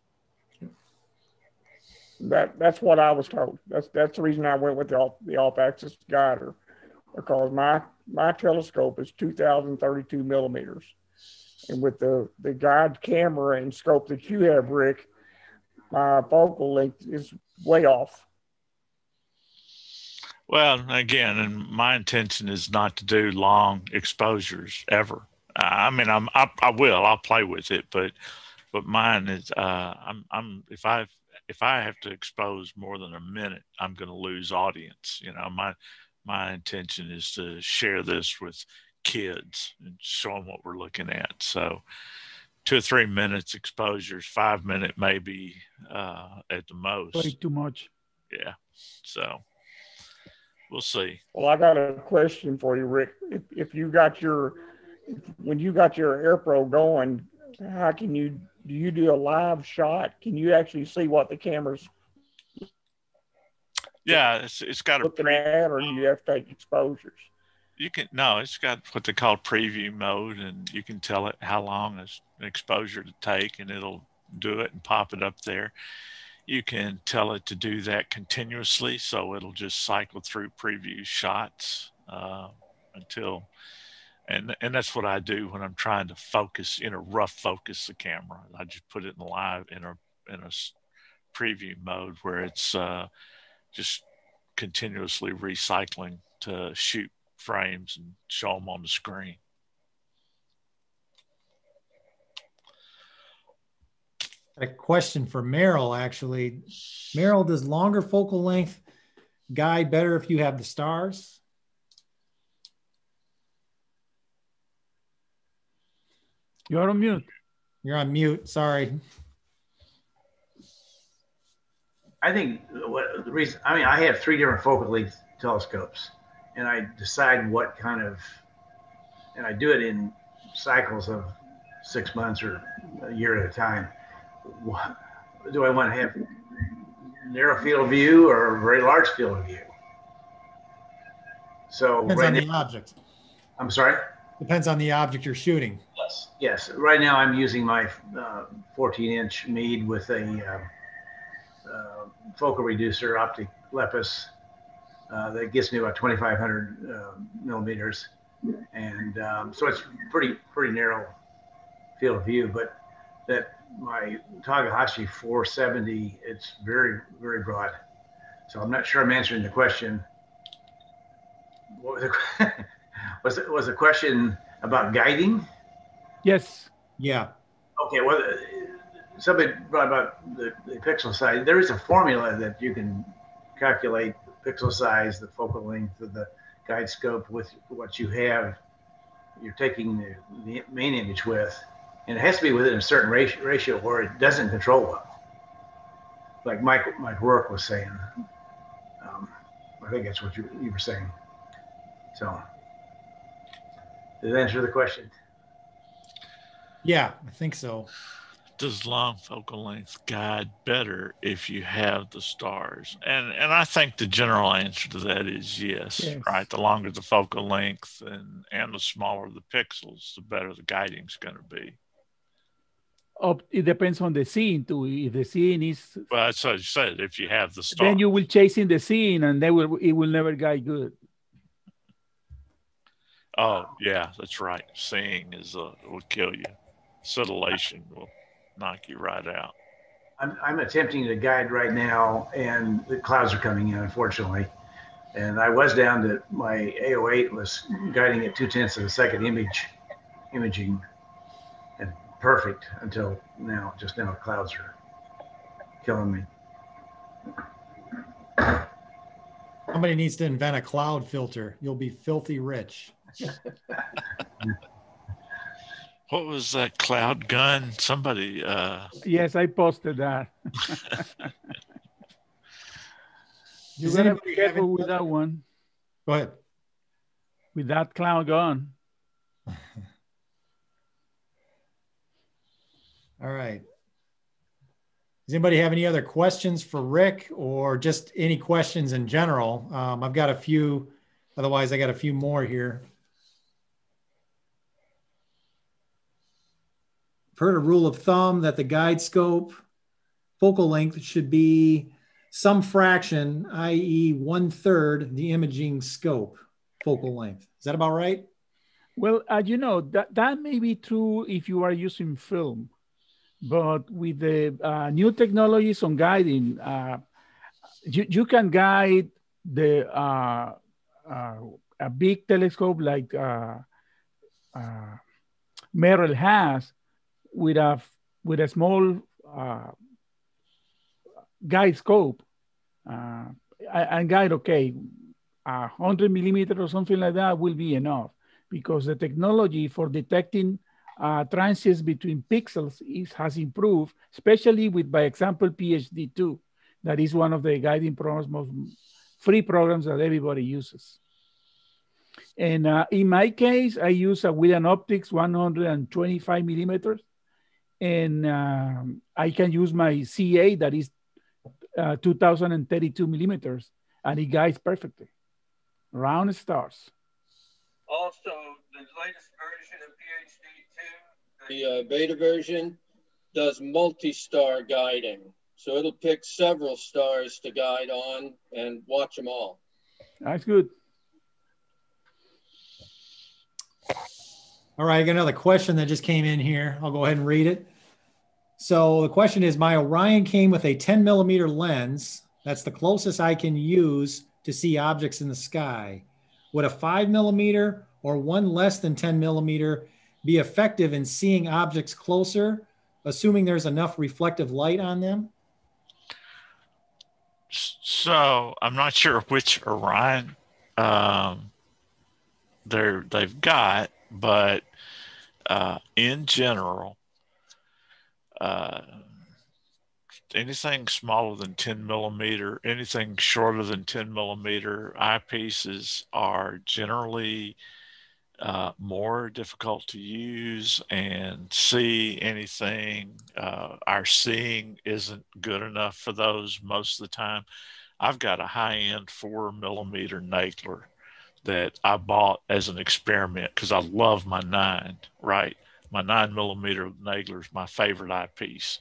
That that's what I was told. That's that's the reason I went with the off, the off axis guider because my my telescope is 2032 millimeters, and with the the guide camera and scope that you have, Rick, my focal length is way off. Well, again, and my intention is not to do long exposures ever. I mean, I'm I, I will I'll play with it, but but mine is uh, I'm I'm if I if I have to expose more than a minute, I'm going to lose audience. You know, my my intention is to share this with kids and show them what we're looking at. So, two or three minutes exposures, five minute maybe uh, at the most. Way too much. Yeah. So we'll see. Well, I got a question for you, Rick. If, if you got your when you got your AirPro going, how can you do you do a live shot? Can you actually see what the camera's Yeah, it's it's got a looking at, or do you have to take exposures? you can no, it's got what they call preview mode, and you can tell it how long is an exposure to take, and it'll do it and pop it up there. You can tell it to do that continuously, so it'll just cycle through preview shots uh, until, and and that's what I do when I'm trying to focus in a rough focus the camera. I just put it in live in a in a preview mode where it's uh, just continuously recycling to shoot frames and show them on the screen. A question for Merrill, actually. Merrill, does longer focal length guide better if you have the stars? You're on mute. You're on mute. Sorry. I think what the reason, I mean, I have three different focal length telescopes and I decide what kind of, and I do it in cycles of six months or a year at a time. What, do I want to have narrow field of view or a very large field of view? So Depends right on the object. I'm sorry. Depends on the object you're shooting. Yes. Yes. Right now, I'm using my uh, 14 inch Meade with a uh, uh, focal reducer Optec Lepus uh, that gives me about 2,500 uh, millimeters, and um, so it's pretty pretty narrow field of view. But that my Takahashi 470, it's very very broad. So I'm not sure I'm answering the question. What was the was it was the question about guiding? Yes. Yeah. Okay, well, somebody brought about the, the pixel size. There is a formula that you can calculate the pixel size, the focal length of the guide scope with what you have. You're taking the, the main image with, and it has to be within a certain ratio, ratio where it doesn't control well. Like Mike Mike Rourke was saying. Um, I think that's what you, you were saying. So, does that answer the question? Yeah, I think so. Does long focal length guide better if you have the stars? And and I think the general answer to that is yes, Yes. right? The longer the focal length and and the smaller the pixels, the better the guiding's going to be. Up, it depends on the scene too. If the scene is, Well, that's what I said. If you have the star, then you will chase in the scene, and they will it will never guide good. Oh yeah, that's right. Seeing is uh, will kill you. Scintillation will knock you right out. I'm, I'm attempting to guide right now, and the clouds are coming in, unfortunately. And I was down to my AO8 was guiding at two tenths of a second image, imaging, and perfect until now. Just now, clouds are killing me. Somebody needs to invent a cloud filter. You'll be filthy rich. What was that cloud gun? Somebody uh Yes, I posted that. you Does gotta anybody be careful with that one. Go ahead. With that cloud gun. All right. Does anybody have any other questions for Rick or just any questions in general? Um, I've got a few, otherwise I got a few more here. Heard a rule of thumb that the guide scope focal length should be some fraction, i.e. one third the imaging scope focal length. Is that about right? Well, uh, you know that that may be true if you are using film, but with the uh, new technologies on guiding, uh, you you can guide the uh, uh, a big telescope like uh, Merrill has with a with a small uh, guide scope uh, and guide okay, a hundred millimeter or something like that will be enough because the technology for detecting uh, transients between pixels is, has improved, especially with, by example, PHD2. That is one of the guiding programs, most free programs that everybody uses. And uh, in my case, I use a William Optics 125 millimeters, and um, I can use my C8 that is uh, 2032 millimeters, and it guides perfectly. Round stars. Also, the latest version of PHD2, the uh, beta version, does multi-star guiding. So it'll pick several stars to guide on and watch them all. That's good. All right, I got another question that just came in here. I'll go ahead and read it. So the question is My Orion came with a 10 millimeter lens. That's the closest I can use to see objects in the sky. Would a five millimeter or one less than 10 millimeter be effective in seeing objects closer, assuming there's enough reflective light on them? So I'm not sure which Orion um, they're they've got, but uh, in general, uh, anything smaller than 10 millimeter, anything shorter than 10 millimeter eyepieces are generally uh, more difficult to use and see anything. Uh, our seeing isn't good enough for those most of the time. I've got a high end four millimeter Nagler that I bought as an experiment because I love my nine, right? My nine millimeter Nagler is my favorite eyepiece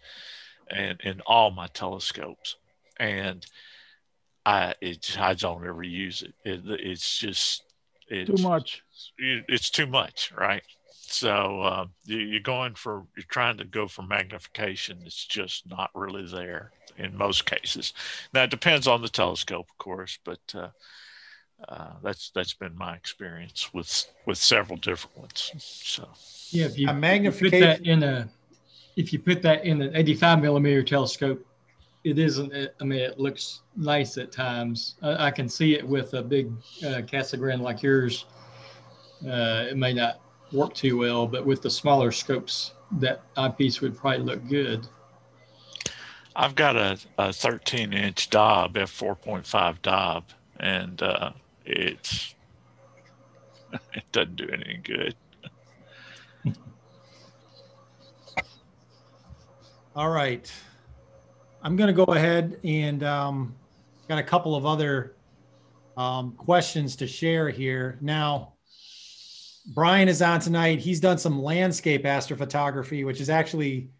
and in all my telescopes. And I it, I don't ever use it. it it's just it's, Too much. It's too much, right? So uh, you, you're going for you're trying to go for magnification. It's just not really there in most cases. Now it depends on the telescope, of course, but uh, uh, that's that's been my experience with with several different ones. So Yeah, if you, A if you put that in a, if you put that in an 85 millimeter telescope, it isn't. I mean, it looks nice at times. I, I can see it with a big uh, Cassegrain like yours. Uh, it may not work too well, but with the smaller scopes, that eyepiece would probably look good. I've got a, a 13 inch Dob f4.5 Dob, and uh, it's it doesn't do any good. All right. I'm going to go ahead and um, got a couple of other um, questions to share here. Now, Brian is on tonight. He's done some landscape astrophotography, which is actually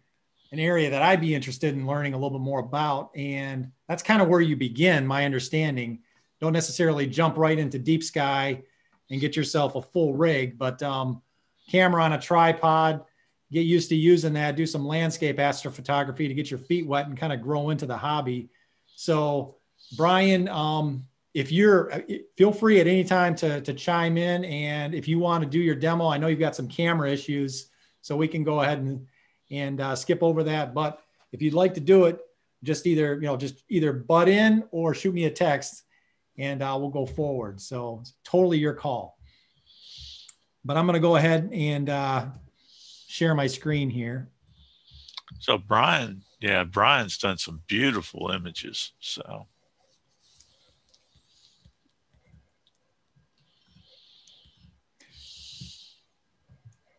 an area that I'd be interested in learning a little bit more about. And that's kind of where you begin, my understanding. Don't necessarily jump right into deep sky and get yourself a full rig, but um, camera on a tripod, get used to using that, do some landscape astrophotography to get your feet wet and kind of grow into the hobby. So, Brian, um, if you're, feel free at any time to, to chime in. And if you want to do your demo, I know you've got some camera issues, so we can go ahead and, and uh, skip over that. But if you'd like to do it, just either, you know, just either butt in or shoot me a text and uh, we'll go forward. So it's totally your call. But I'm going to go ahead and uh, share my screen here. So Brian, yeah, Brian's done some beautiful images. So.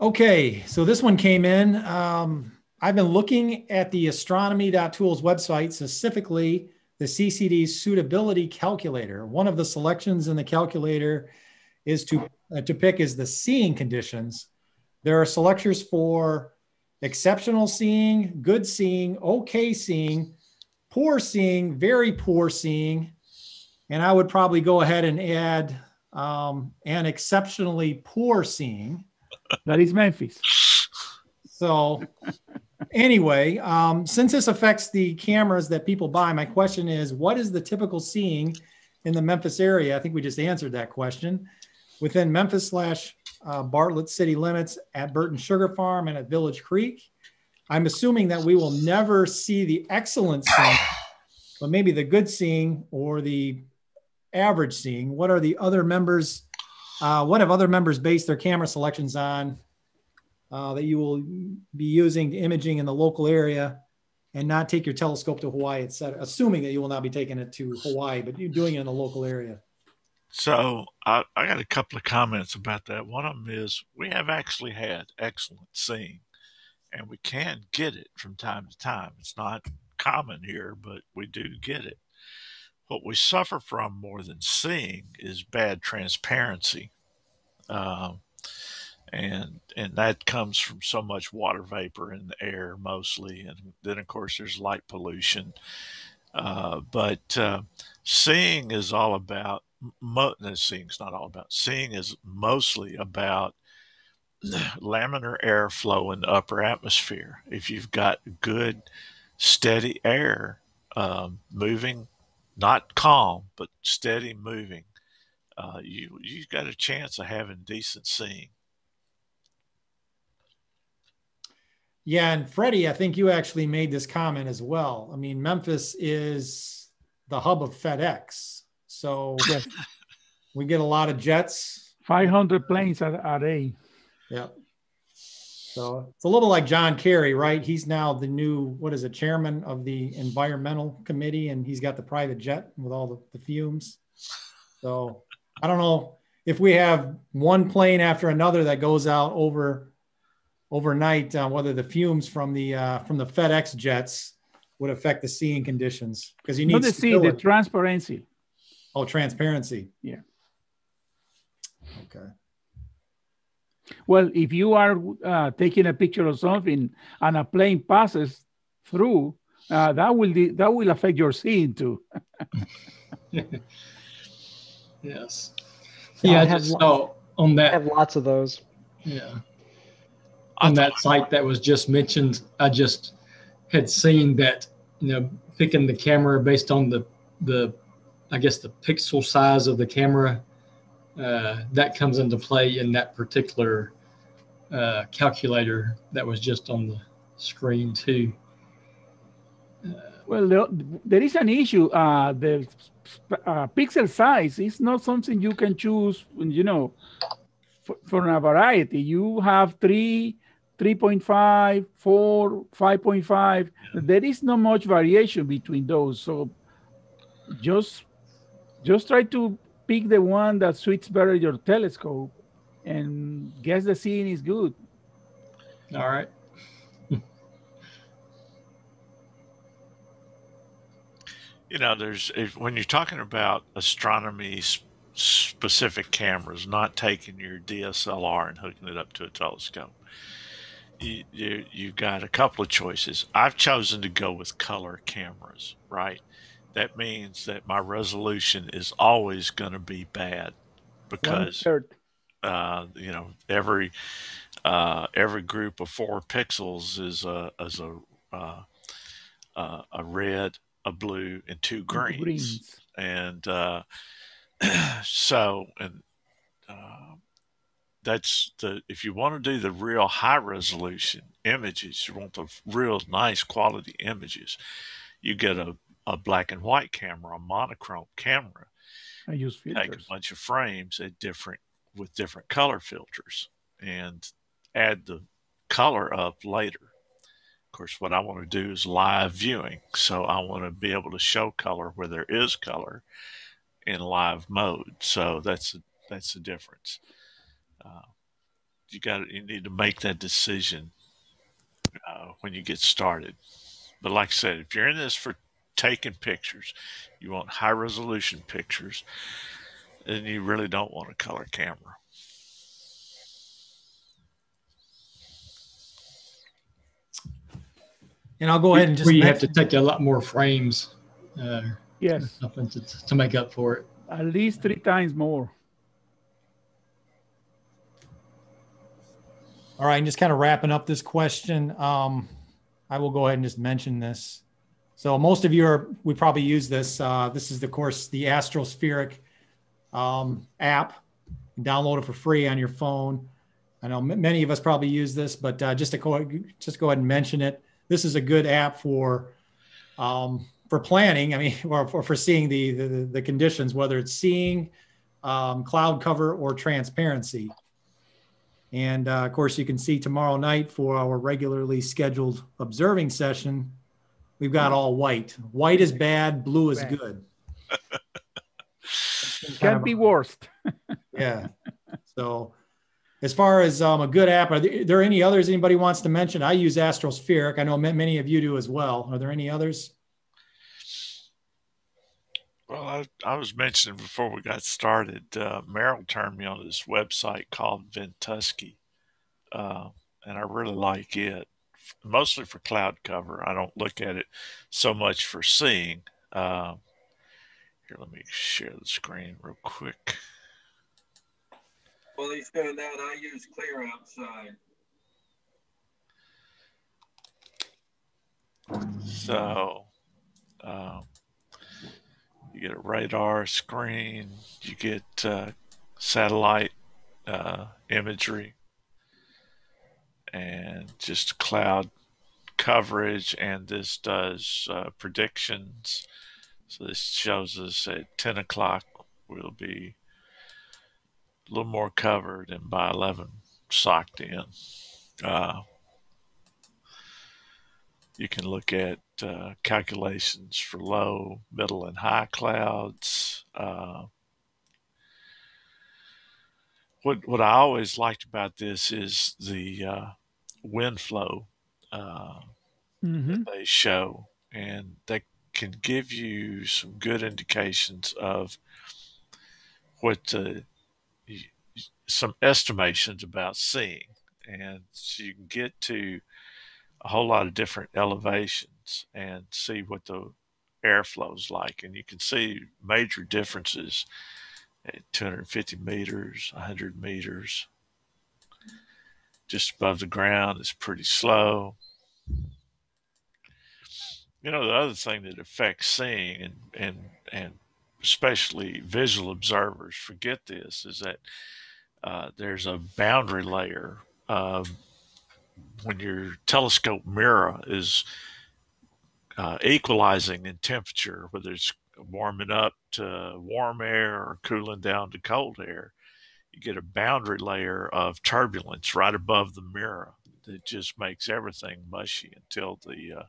Okay, so this one came in. Um, I've been looking at the astronomy.tools website, specifically the CCD suitability calculator. One of the selections in the calculator is to, uh, to pick is the seeing conditions. There are selectors for exceptional seeing, good seeing, okay seeing, poor seeing, very poor seeing. And I would probably go ahead and add um, an exceptionally poor seeing. That is Memphis. So anyway, um, since this affects the cameras that people buy, my question is, what is the typical seeing in the Memphis area? I think we just answered that question. Within Memphis slash uh, Bartlett city limits at Burton Sugar Farm and at Village Creek. I'm assuming that we will never see the excellent seeing, but maybe the good seeing or the average seeing. What are the other members? Uh, what have other members based their camera selections on uh, that you will be using imaging in the local area and not take your telescope to Hawaii, et cetera, assuming that you will not be taking it to Hawaii, but you're doing it in the local area. So I, I got a couple of comments about that. One of them is we have actually had excellent seeing, and we can get it from time to time. It's not common here, but we do get it. What we suffer from more than seeing is bad transparency. Um, and and that comes from so much water vapor in the air mostly and then of course there's light pollution. Uh, but uh, seeing is all about mo- no, seeing's not all about seeing is mostly about laminar airflow in the upper atmosphere. If you've got good steady air um, moving not calm but steady moving uh, you you've got a chance of having decent seeing Yeah, and Freddie, I think you actually made this comment as well. I mean, Memphis is the hub of FedEx. So yes. we get a lot of jets. 500 planes a, a day. Yeah. So it's a little like John Kerry, right? He's now the new, what is it, chairman of the environmental committee, and he's got the private jet with all the, the fumes. So I don't know if we have one plane after another that goes out over overnight, uh, whether the fumes from the uh, from the FedEx jets would affect the seeing conditions because you need Not the see the transparency. Oh, transparency. Yeah. Okay. Well, if you are uh, taking a picture of something and a plane passes through, uh, that will that will affect your seeing too. yes. Yeah. I have, so on that, I have lots of those. Yeah on that site that was just mentioned, I just had seen that, you know, picking the camera based on the, the I guess, the pixel size of the camera, uh, that comes into play in that particular uh, calculator that was just on the screen too. Uh, well, there is an issue. Uh, the uh, pixel size is not something you can choose, you know, for, for a variety. You have three 3.5, 4, 5.5. Yeah. There is not much variation between those. So just just try to pick the one that suits better your telescope and guess the scene is good. All right. you know, there's if, when you're talking about astronomy specific cameras, not taking your DSLR and hooking it up to a telescope. You, you you got a couple of choices. I've chosen to go with color cameras, right? That means that my resolution is always going to be bad because uh, you know every uh, every group of four pixels is a is a uh, uh, a red, a blue, and two greens, greens. and uh, so and that's the if you want to do the real high resolution images, you want the real nice quality images, you get a, a black and white camera, a monochrome camera. I use filters. Take a bunch of frames at different with different color filters and add the color up later. Of course, what I want to do is live viewing. So I want to be able to show color where there is color in live mode. So that's that's the difference. Uh, you got you need to make that decision uh, when you get started. But like I said, if you're in this for taking pictures, you want high resolution pictures, then you really don't want a color camera. And I'll go ahead and just. Where you have to take a lot more frames. Uh, yes. To, to make up for it. At least three times more. All right, and just kind of wrapping up this question, um, I will go ahead and just mention this. So most of you are, we probably use this. Uh, this is, of course, the Astrospheric um, app. download it for free on your phone. I know many of us probably use this, but uh, just to go, just go ahead and mention it. This is a good app for um, for planning. I mean, or for, for seeing the, the, the conditions, whether it's seeing um, cloud cover or transparency. And uh, of course, you can see tomorrow night for our regularly scheduled observing session, we've got all white. White is bad, blue is good. Can't be worst. yeah. So, as far as um, a good app, are there, are there, any others anybody wants to mention? I use Astrospheric. I know many of you do as well. Are there any others? Well, I, I was mentioning before we got started, uh, Merrill turned me on this website called Ventusky, uh, and I really like it, mostly for cloud cover. I don't look at it so much for seeing. Uh, here, let me share the screen real quick. Well, he's found out I use clear outside. So, um, you get a radar screen, you get uh, satellite uh, imagery, and just cloud coverage. And this does uh, predictions. So this shows us at 10 o'clock we'll be a little more covered, and by 11 socked in. Uh, you can look at uh, calculations for low, middle, and high clouds. Uh, what what I always liked about this is the uh, wind flow uh, mm-hmm. that they show, and they can give you some good indications of what some estimations about seeing, and so you can get to a whole lot of different elevations and see what the airflow is like. And you can see major differences at 250 meters, 100 meters. Just above the ground is pretty slow. You know, the other thing that affects seeing and, and, and especially visual observers forget this is that uh, there's a boundary layer of when your telescope mirror is uh, equalizing in temperature, whether it's warming up to warm air or cooling down to cold air, you get a boundary layer of turbulence right above the mirror that just makes everything mushy until the uh,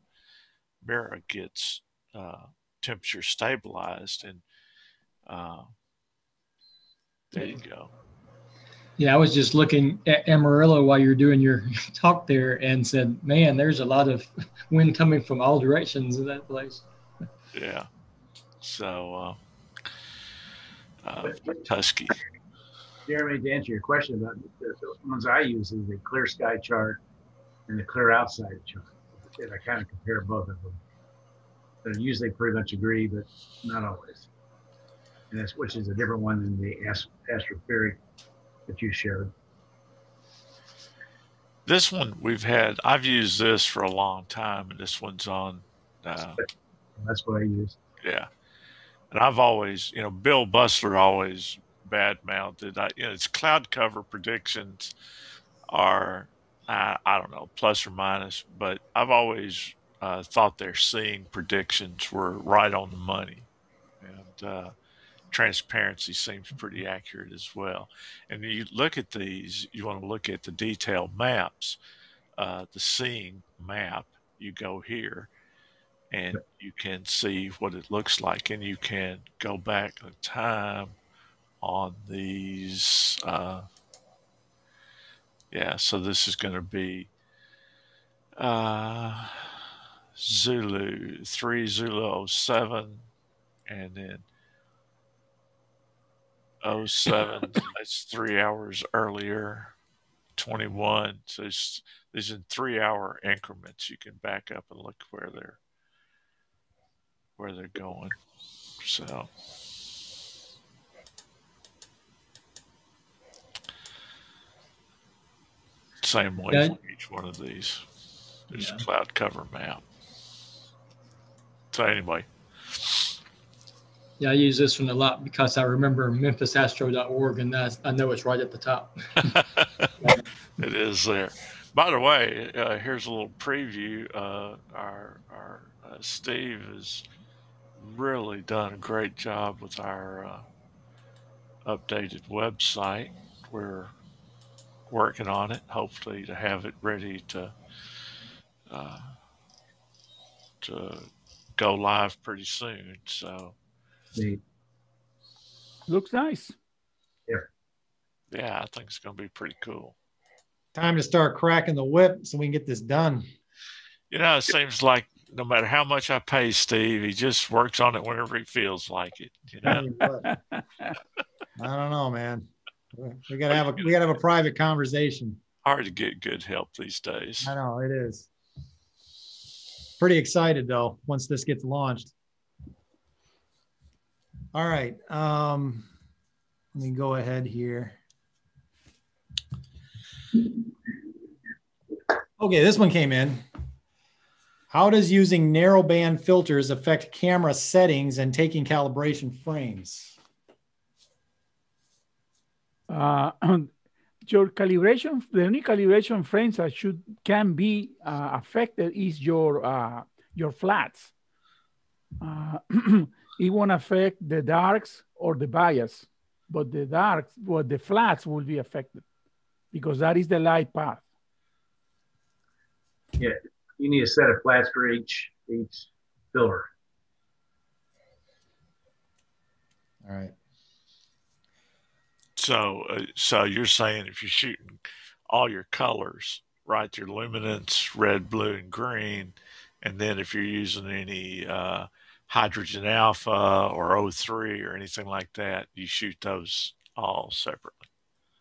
mirror gets uh, temperature stabilized. And uh, there you go. Yeah, I was just looking at Amarillo while you're doing your talk there and said, man, there's a lot of wind coming from all directions in that place. Yeah. So, uh, uh, Tusky. Jeremy, to answer your question about the, the ones I use is the clear sky chart and the clear outside chart. And I kind of compare both of them. They usually pretty much agree, but not always. And that's which is a different one than the ast- Astrospheric that you shared? This one we've had, I've used this for a long time, and this one's on. Uh, That's what I use. yeah. And I've always, you know, Bill Bustler always bad mouthed. I, you know, its cloud cover predictions are, I, I don't know, plus or minus, but I've always uh, thought their seeing predictions were right on the money. And uh, transparency seems pretty accurate as well. And you look at these, you want to look at the detailed maps, uh, the seeing map, you go here and you can see what it looks like and you can go back in time on these uh, yeah so this is going to be uh, zulu 3 zulu 07 and then 07 that's three hours earlier 21 so it's, these in three hour increments you can back up and look where they're where they're going. So same way Yeah. for each one of these. There's Yeah. a cloud cover map. So anyway, Yeah, I use this one a lot because I remember memphisastro.org and that's, I know it's right at the top. it is there. By the way, uh, here's a little preview. Uh, our our uh, Steve has really done a great job with our uh, updated website. We're working on it, hopefully to have it ready to uh, to go live pretty soon. So Neat. Looks nice. yeah, Yeah, I think it's going to be pretty cool. Time to start cracking the whip so we can get this done. You know, it seems like no matter how much I pay Steve, he just works on it whenever he feels like it. You I know, mean. I don't know, man. We gotta have a we gotta have a private conversation. hard to get good help these days. I know it is. Pretty excited though once this gets launched. All right. Um, let me go ahead here. Okay, this one came in. How does using narrowband filters affect camera settings and taking calibration frames? Uh, your calibration, the only calibration frames that should can be uh, affected is your uh, your flats. It won't affect the darks or the bias, but the darks, well, the flats will be affected because that is the light path. Yeah, you need a set of flats for each each filter. All right. So, uh, so you're saying if you're shooting all your colors, right, your luminance, red, blue, and green, and then if you're using any uh, hydrogen alpha or O3 or anything like that, you shoot those all separately.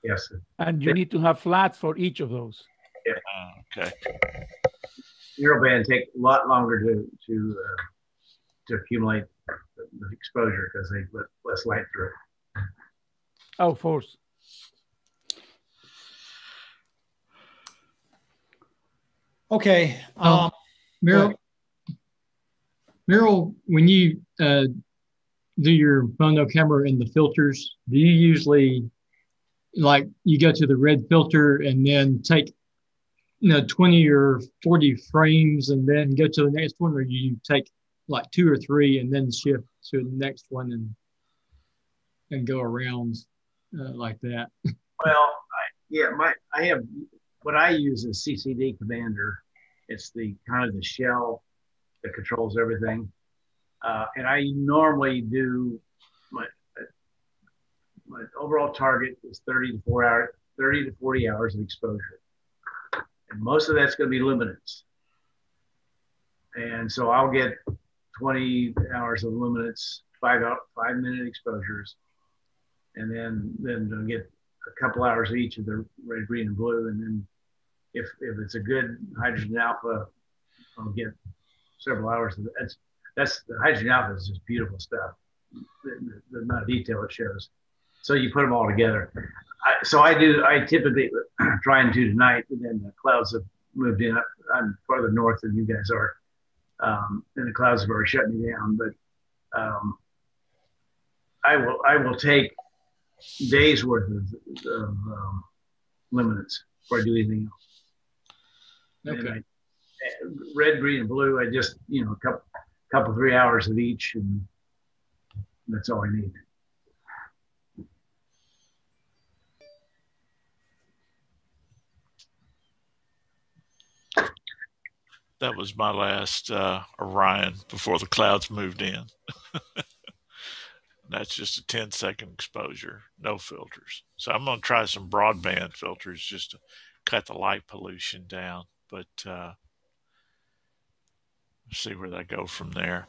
Yes. sir. And you need to have flats for each of those. Uh, okay. Narrowband take a lot longer to to uh, to accumulate the, the exposure because they let less light through. Oh, of course. Okay. Um, Um, Meryl, when you uh, do your mono camera in the filters, do you usually like you go to the red filter and then take you know 20 or 40 frames and then go to the next one, or you take like two or three and then shift to the next one and and go around uh, like that? Well, I, yeah, my I have what I use is CCD Commander. It's the kind of the shell that controls everything, uh, and I normally do my my overall target is 30 to 4 hour 30 to 40 hours of exposure. And most of that's going to be luminance. And so I'll get 20 hours of luminance, five out, five minute exposures, and then then I'll get a couple hours each of the red, green, and blue. And then if if it's a good hydrogen alpha, I'll get several hours. Of that's that's the hydrogen alpha is just beautiful stuff. The, the, amount of detail it shows. So you put them all together. I, so I do. I typically try and do tonight, and then the clouds have moved in. I'm farther north than you guys are, um, and the clouds have already shut me down. But um, I will. I will take days worth of, of um, luminance before I do anything else. Okay. Red, green, and blue. I just you know a couple, couple three hours of each, and that's all I need. That was my last uh, Orion before the clouds moved in. That's just a 10 second exposure, no filters. So I'm going to try some broadband filters just to cut the light pollution down, but uh, see where they go from there.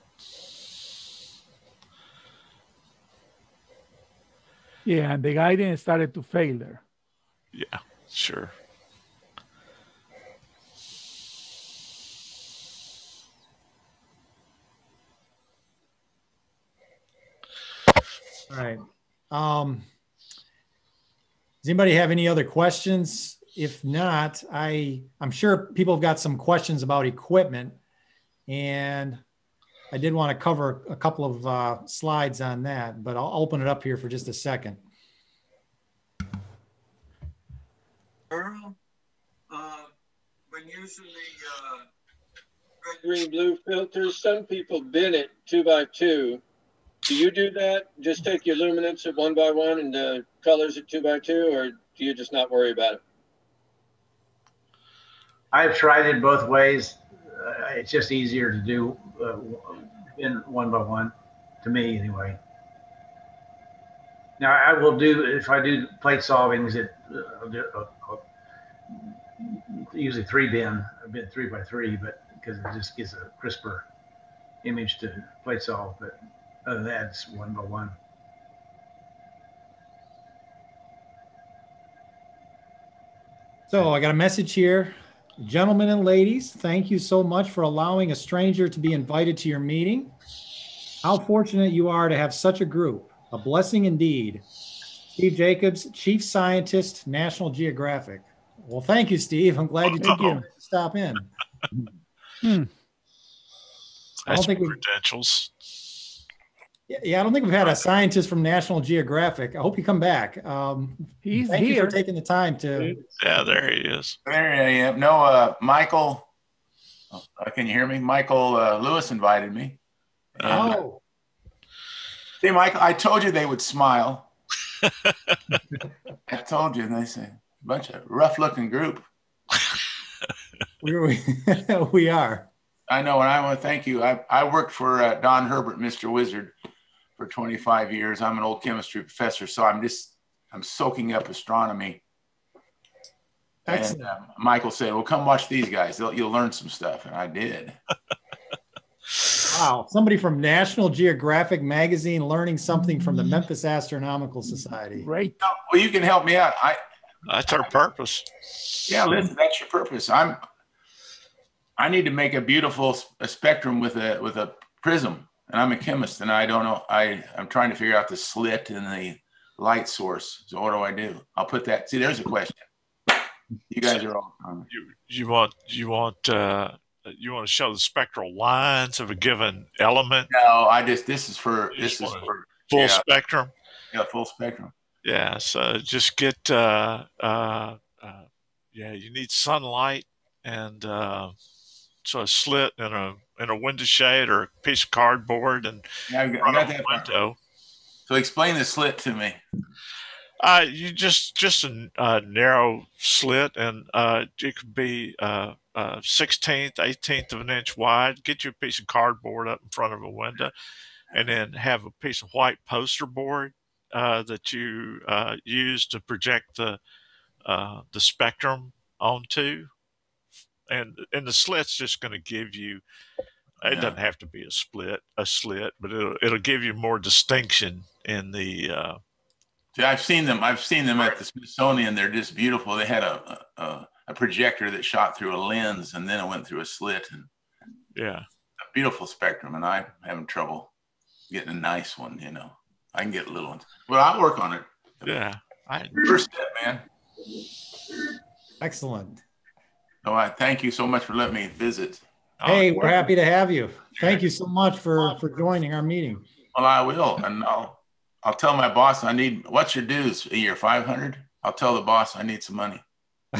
Yeah, and the guidance started to fail there. Yeah, sure. All right. Um, does anybody have any other questions? If not, I I'm sure people have got some questions about equipment, and I did want to cover a couple of uh, slides on that, but I'll open it up here for just a second. Earl, uh, when using the uh, red, green, blue filters, some people bin it two by two. Do you do that? Just take your luminance at one by one and the colors at two by two, or do you just not worry about it? I've tried it both ways. Uh, it's just easier to do uh, in one by one, to me anyway. Now I will do if I do plate solvings. It uh, I'll do, I'll, I'll usually three bin. I've been three by three, but because it just gives a crisper image to plate solve. But other than that, it's one by one. So I got a message here. Gentlemen and ladies, thank you so much for allowing a stranger to be invited to your meeting. How fortunate you are to have such a group. A blessing indeed. Steve Jacobs, Chief Scientist, National Geographic. Well, thank you, Steve. I'm glad you took time to stop in. Hmm. I don't That's think credentials. Yeah, yeah, I don't think we've had a scientist from National Geographic. I hope you come back. Um, He's thank you here. for taking the time to. Yeah, there he is. There I am. No, uh, Michael, uh, can you hear me? Michael uh, Lewis invited me. And, uh, Oh, See, Michael, I told you they would smile. I told you, and they say, a bunch of rough looking group. we, we, we are. I know, and I want to thank you. I, I worked for uh, Don Herbert, Mr. Wizard, for 25 years. I'm an old chemistry professor, so I'm just I'm soaking up astronomy. And uh, Michael said, "Well, come watch these guys. They'll, you'll learn some stuff," and I did. Wow. Somebody from National Geographic magazine learning something from the Memphis Astronomical Society. Great. Well, you can help me out. I That's our purpose. yeah, listen, that's your purpose. I'm I need to make a beautiful s- a spectrum with a with a prism, and I'm a chemist, and I don't know. I I'm trying to figure out the slit and the light source. So what do I do? I'll put that. See, there's a question. You guys are all. Um, You you want you want uh, you want to show the spectral lines of a given element, no, I just this is for this is for full yeah, spectrum. yeah, full spectrum. Yeah, so just get uh, uh, uh, yeah, you need sunlight and uh, so a slit in a in a window shade or a piece of cardboard and Yeah, got, got of a part. window. So explain the slit to me. Uh, you just just a, a narrow slit, and uh, it could be uh, uh, 16th, 18th of an inch wide. Get you a piece of cardboard up in front of a window, and then have a piece of white poster board uh, that you uh, use to project the uh, the spectrum onto, and and the slit's just going to give you. It Yeah. doesn't have to be a split, a slit, but it'll it'll give you more distinction in the. Uh, See, I've seen them. I've seen them at the Smithsonian. They're just beautiful. They had a, a a projector that shot through a lens and then it went through a slit and yeah, a beautiful spectrum. And I'm having trouble getting a nice one. You know, I can get little ones. Well, I'll work on it. yeah. I, First step, man. Excellent. No, I thank you so much for letting me visit. Hey, we're happy to have you. Thank you so much for for joining our meeting. Well, I will, and I'll I'll tell my boss I need. What's your dues a year? Five hundred. I'll tell the boss I need some money.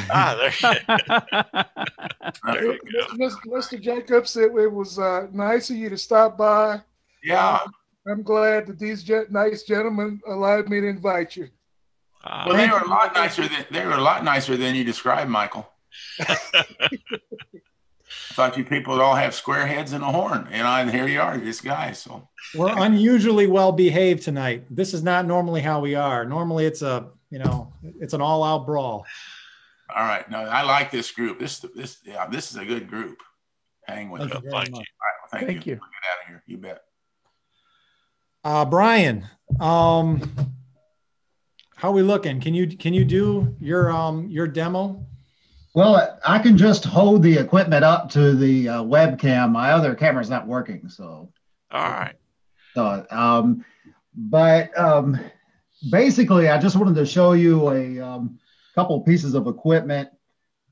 ah, there. there you go. Mr. Mr. Jacobs, it, it was uh, nice of you to stop by. Yeah. I'm glad that these gen- nice gentlemen allowed me to invite you. Ah, Well, they were a lot nicer than they were a lot nicer than you described, Michael. I thought you people would all have square heads and a horn, you know, and here you are, this guy. So We're unusually well behaved tonight. This is not normally how we are. Normally, it's a you know it's an all out brawl. all right, no, I like this group. This this yeah, this is a good group. Hang with Thank you very All much. right, well, thank, Thank you. you. Get out of here. You bet. Uh, Brian, um, how we looking? Can you can you do your um your demo? Well, I can just hold the equipment up to the uh, webcam. My other camera's not working, so. All right. So, um, but um, basically, I just wanted to show you a um, couple pieces of equipment,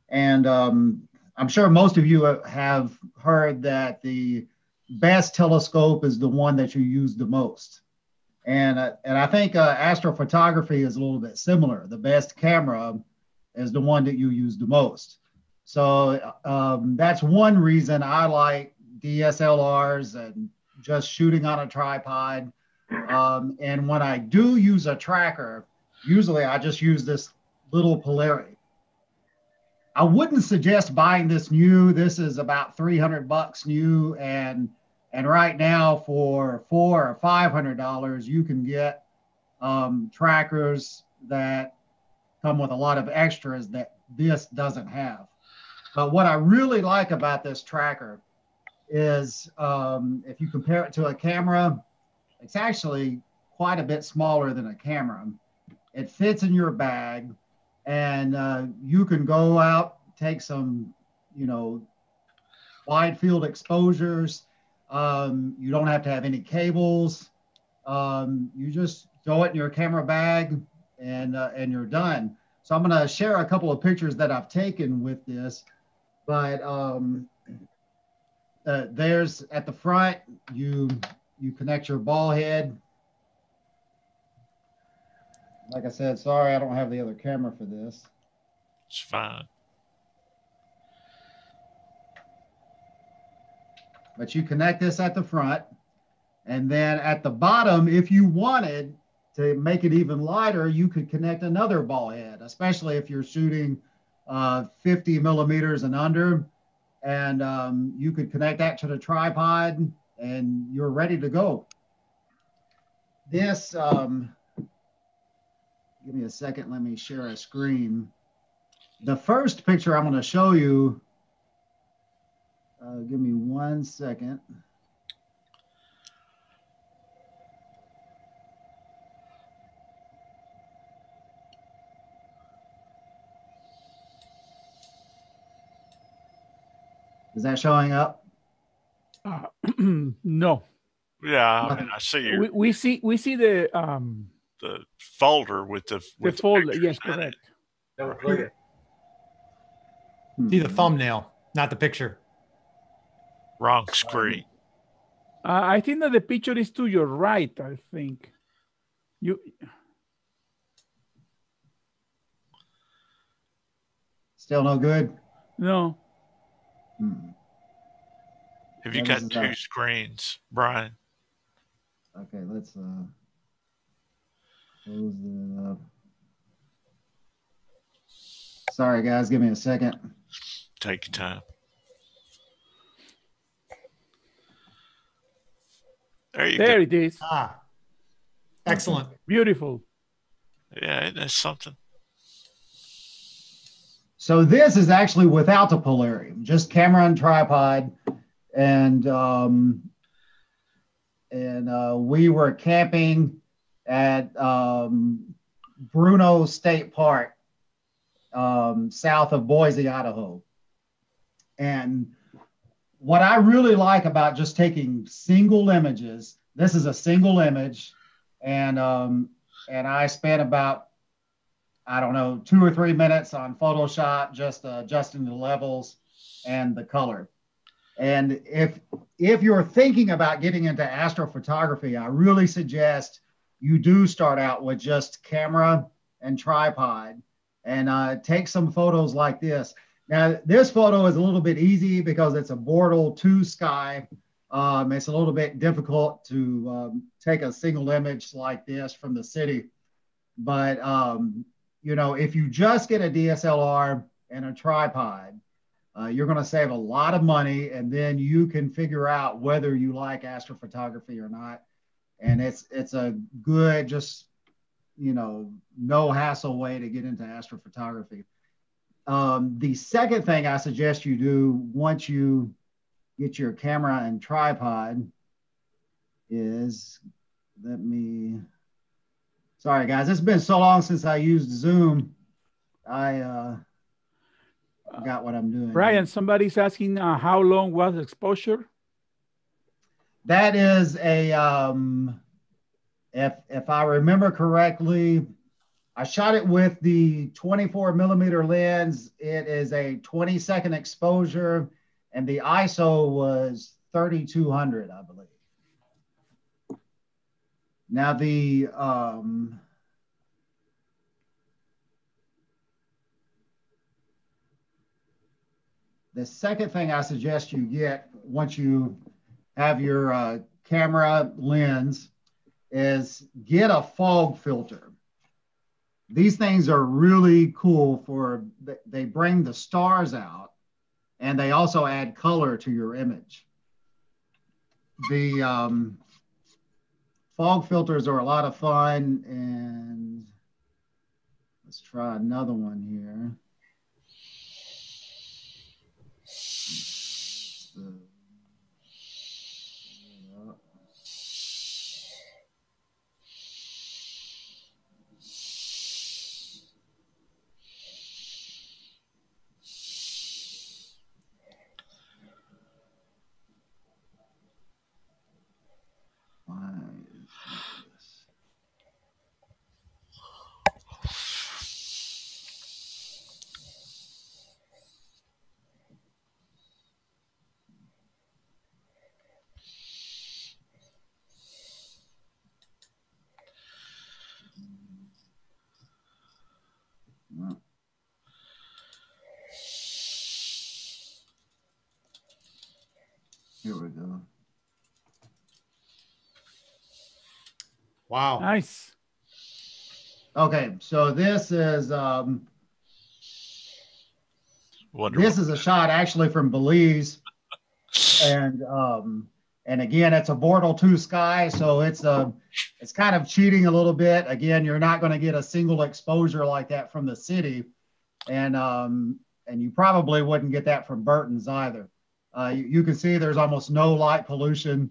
and um, I'm sure most of you have heard that the best telescope is the one that you use the most, and uh, and I think uh, astrophotography is a little bit similar. The best camera is the one that you use the most. So um, that's one reason I like DSLRs and just shooting on a tripod. Um, and when I do use a tracker, usually I just use this little Polarie. I wouldn't suggest buying this new. This is about 300 bucks new, and and right now for four or five hundred dollars, you can get um, trackers that come with a lot of extras that this doesn't have. But what I really like about this tracker is um, if you compare it to a camera, it's actually quite a bit smaller than a camera. It fits in your bag, and uh, you can go out, take some, you know, wide field exposures. Um, you don't have to have any cables. Um, you just throw it in your camera bag, and uh, and you're done. So I'm going to share a couple of pictures that I've taken with this, but um, uh, there's at the front you you connect your ball head. Like I said, sorry I don't have the other camera for this. It's fine. But you connect this at the front, and then at the bottom, if you wanted to make it even lighter, you could connect another ball head, especially if you're shooting uh, 50 millimeters and under. And um, you could connect that to the tripod and you're ready to go. This, um, give me a second, let me share a screen. The first picture I'm going to show you, uh, give me one second. Is that showing up? Uh, no. Yeah, I mean, I see your, We, we see we see the um the folder with the the with the folder. Yes, correct. Don't click it. See the thumbnail, not the picture. Wrong screen. Uh, I think that the picture is to your right. I think you. Still no good? No. Hmm. Have you got two not- screens, Brian? Okay, let's uh close it up. Sorry guys, give me a second. Take your time. There you There go. it is. Ah, excellent. Beautiful. Yeah, isn't something? So this is actually without the polarium, just camera and tripod. And um, and uh, we were camping at um, Bruneau State Park, um, south of Boise, Idaho. And what I really like about just taking single images, this is a single image, and um, and I spent about I don't know two or three minutes on Photoshop just uh, adjusting the levels and the color. And if if you're thinking about getting into astrophotography, I really suggest you do start out with just camera and tripod and uh, take some photos like this. Now, this photo is a little bit easy because it's a Bortle 2 sky. Um, it's a little bit difficult to um, take a single image like this from the city. But, um, you know, if you just get a DSLR and a tripod, uh, you're going to save a lot of money and then you can figure out whether you like astrophotography or not. And it's it's a good just you know no hassle way to get into astrophotography. Um, the second thing i suggest you do once you get your camera and tripod is let me sorry guys it's been so long since i used zoom i uh forgot what i'm doing brian somebody's asking uh, how long was exposure that is a, um, if, if I remember correctly, I shot it with the 24 millimeter lens. It is a 20 second exposure and the ISO was 3200, I believe. Now the, um, the second thing I suggest you get once you have your uh, camera lens is get a fog filter. These things are really cool for, they bring the stars out and they also add color to your image. The um, fog filters are a lot of fun and let's try another one here. Here we go. Wow. Nice. Okay, so this is um, Wonderful. this is a shot actually from Belize, and um, and again it's a Bortle two sky, so it's a it's kind of cheating a little bit. Again, you're not going to get a single exposure like that from the city, and um, and you probably wouldn't get that from Burton's either. Uh, you, you, can see there's almost no light pollution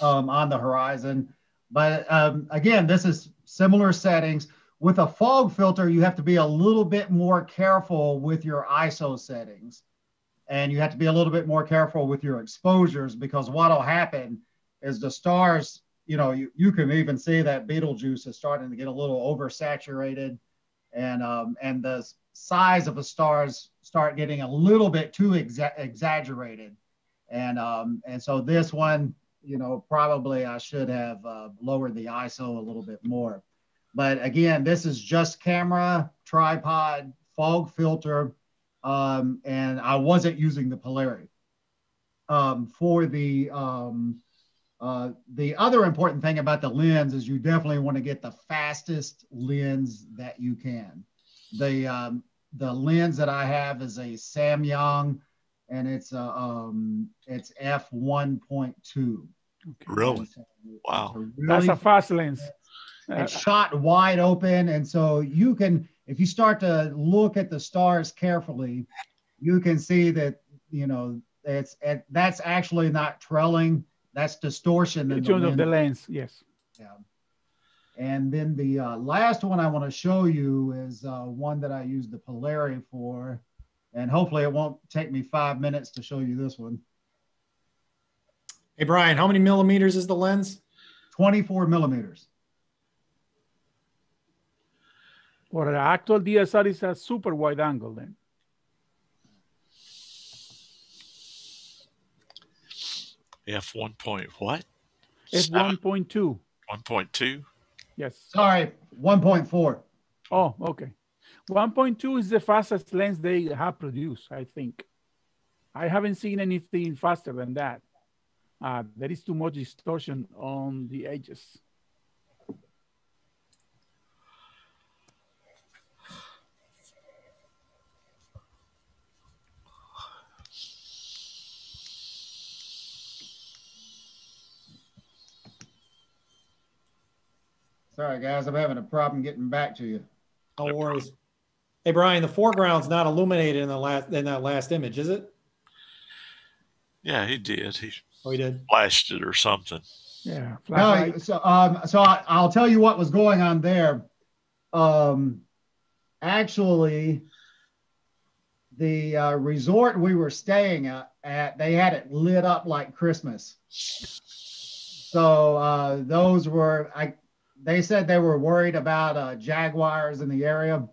um, on the horizon. But um, again, this is similar settings. With a fog filter, you have to be a little bit more careful with your ISO settings. And you have to be a little bit more careful with your exposures because what'll happen is the stars, you know, you, you can even see that Betelgeuse is starting to get a little oversaturated. And, um, and the size of the stars start getting a little bit too exa exaggerated. And, um, and so this one, you know, probably I should have uh, lowered the ISO a little bit more. But again, this is just camera, tripod, fog filter, um, and I wasn't using the Polarie. Um, for the, um, uh, the other important thing about the lens is you definitely want to get the fastest lens that you can. The, um, the lens that I have is a Samyang and it's a um, it's f one point two. Really? Wow. Really That's a fast lens. It's shot wide open, and so you can if you start to look at the stars carefully, you can see that you know it's it, that's actually not trailing. That's distortion in In the terms of the lens. lens, yes. Yeah. And then the uh, last one I want to show you is uh, one that I used the Polarie for. And hopefully it won't take me five minutes to show you this one. Hey, Brian, how many millimeters is the lens? 24 millimeters. For the actual DSR is a super wide angle then. F one point what? It's Seven? 1.2. One point two. Yes. Sorry, 1.4. Oh, okay. 1.2 is the fastest lens they have produced, I think. I haven't seen anything faster than that. Uh, there is too much distortion on the edges. Sorry, guys, I'm having a problem getting back to you. No worries. Hey, Brian, the foreground's not illuminated in the last in that last image, is it? Yeah, he did. He Oh, he did. flashed it or something. Yeah. No, so um, so I, I'll tell you what was going on there. Um, actually, the uh, resort we were staying at, at, they had it lit up like Christmas. So uh, those were I. They said they were worried about uh, jaguars in the area,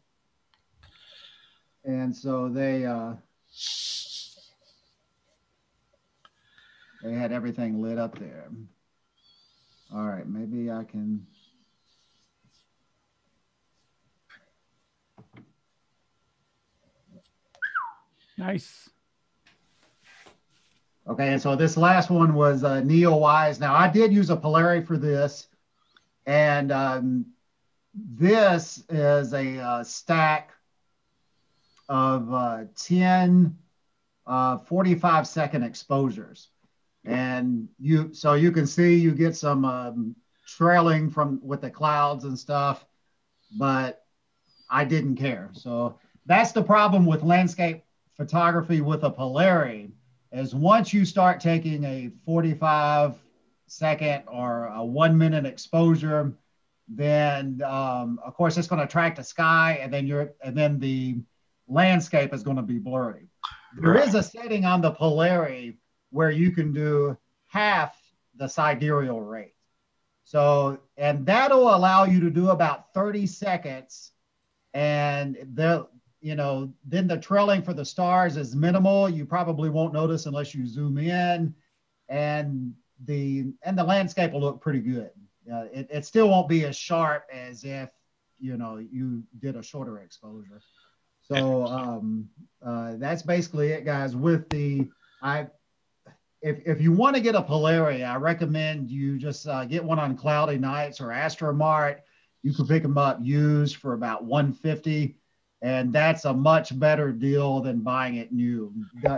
and so they uh, they had everything lit up there. All right, maybe I can. Nice. Okay, and so this last one was uh, NeoWise. Now I did use a Polarie for this, and um, this is a uh, stack of uh, 10 uh, 45 second exposures. And you, so you can see you get some um, trailing from with the clouds and stuff, but I didn't care. So that's the problem with landscape photography with a Polarie is once you start taking a 45 second or a one minute exposure, then um, of course it's going to track the sky and then you're and then the landscape is going to be blurry. There is a setting on the Polarie where you can do half the sidereal rate. So, and that'll allow you to do about 30 seconds. And the, you know, then the trailing for the stars is minimal. You probably won't notice unless you zoom in. And the and the landscape will look pretty good. Uh, it, it still won't be as sharp as if you know you did a shorter exposure. So um, uh, that's basically it, guys. With the I, if if you want to get a Polarie, I recommend you just uh, get one on cloudy nights or Astromart. You can pick them up used for about 150 and that's a much better deal than buying it new.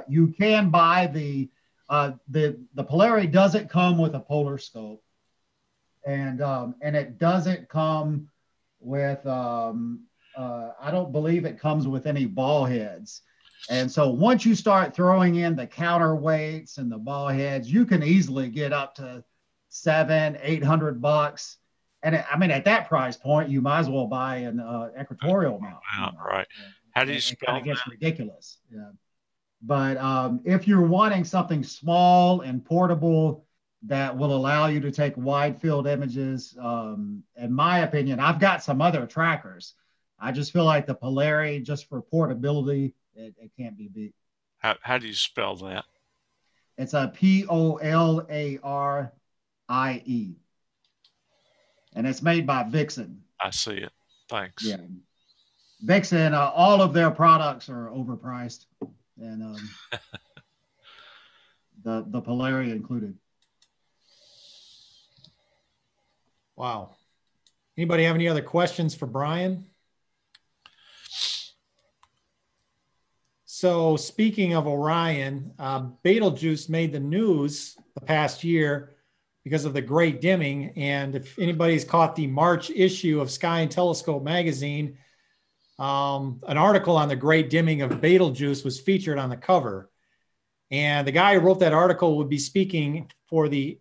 You can buy the uh, the the Polarie doesn't come with a polar scope, and um, and it doesn't come with um, uh, I don't believe it comes with any ball heads. And so once you start throwing in the counterweights and the ball heads, you can easily get up to seven, eight hundred bucks. And it- I mean, at that price point, you might as well buy an uh, equatorial mount. Wow, right. How do you It spell kind of gets ridiculous. Yeah. But um, if you're wanting something small and portable that will allow you to take wide field images, um, in my opinion, I've got some other trackers. I just feel like the Polarie, just for portability, it, it can't be beat. How, how do you spell that? It's a P O L A R I E, and it's made by Vixen. I see it. Thanks. Yeah. Vixen, uh, all of their products are overpriced, and um, the the Polarie included. Wow. Anybody have any other questions for Brian? So speaking of Orion, um, Betelgeuse made the news the past year because of the great dimming. And if anybody's caught the March issue of Sky and Telescope magazine, um, an article on the great dimming of Betelgeuse was featured on the cover. And the guy who wrote that article would be speaking for the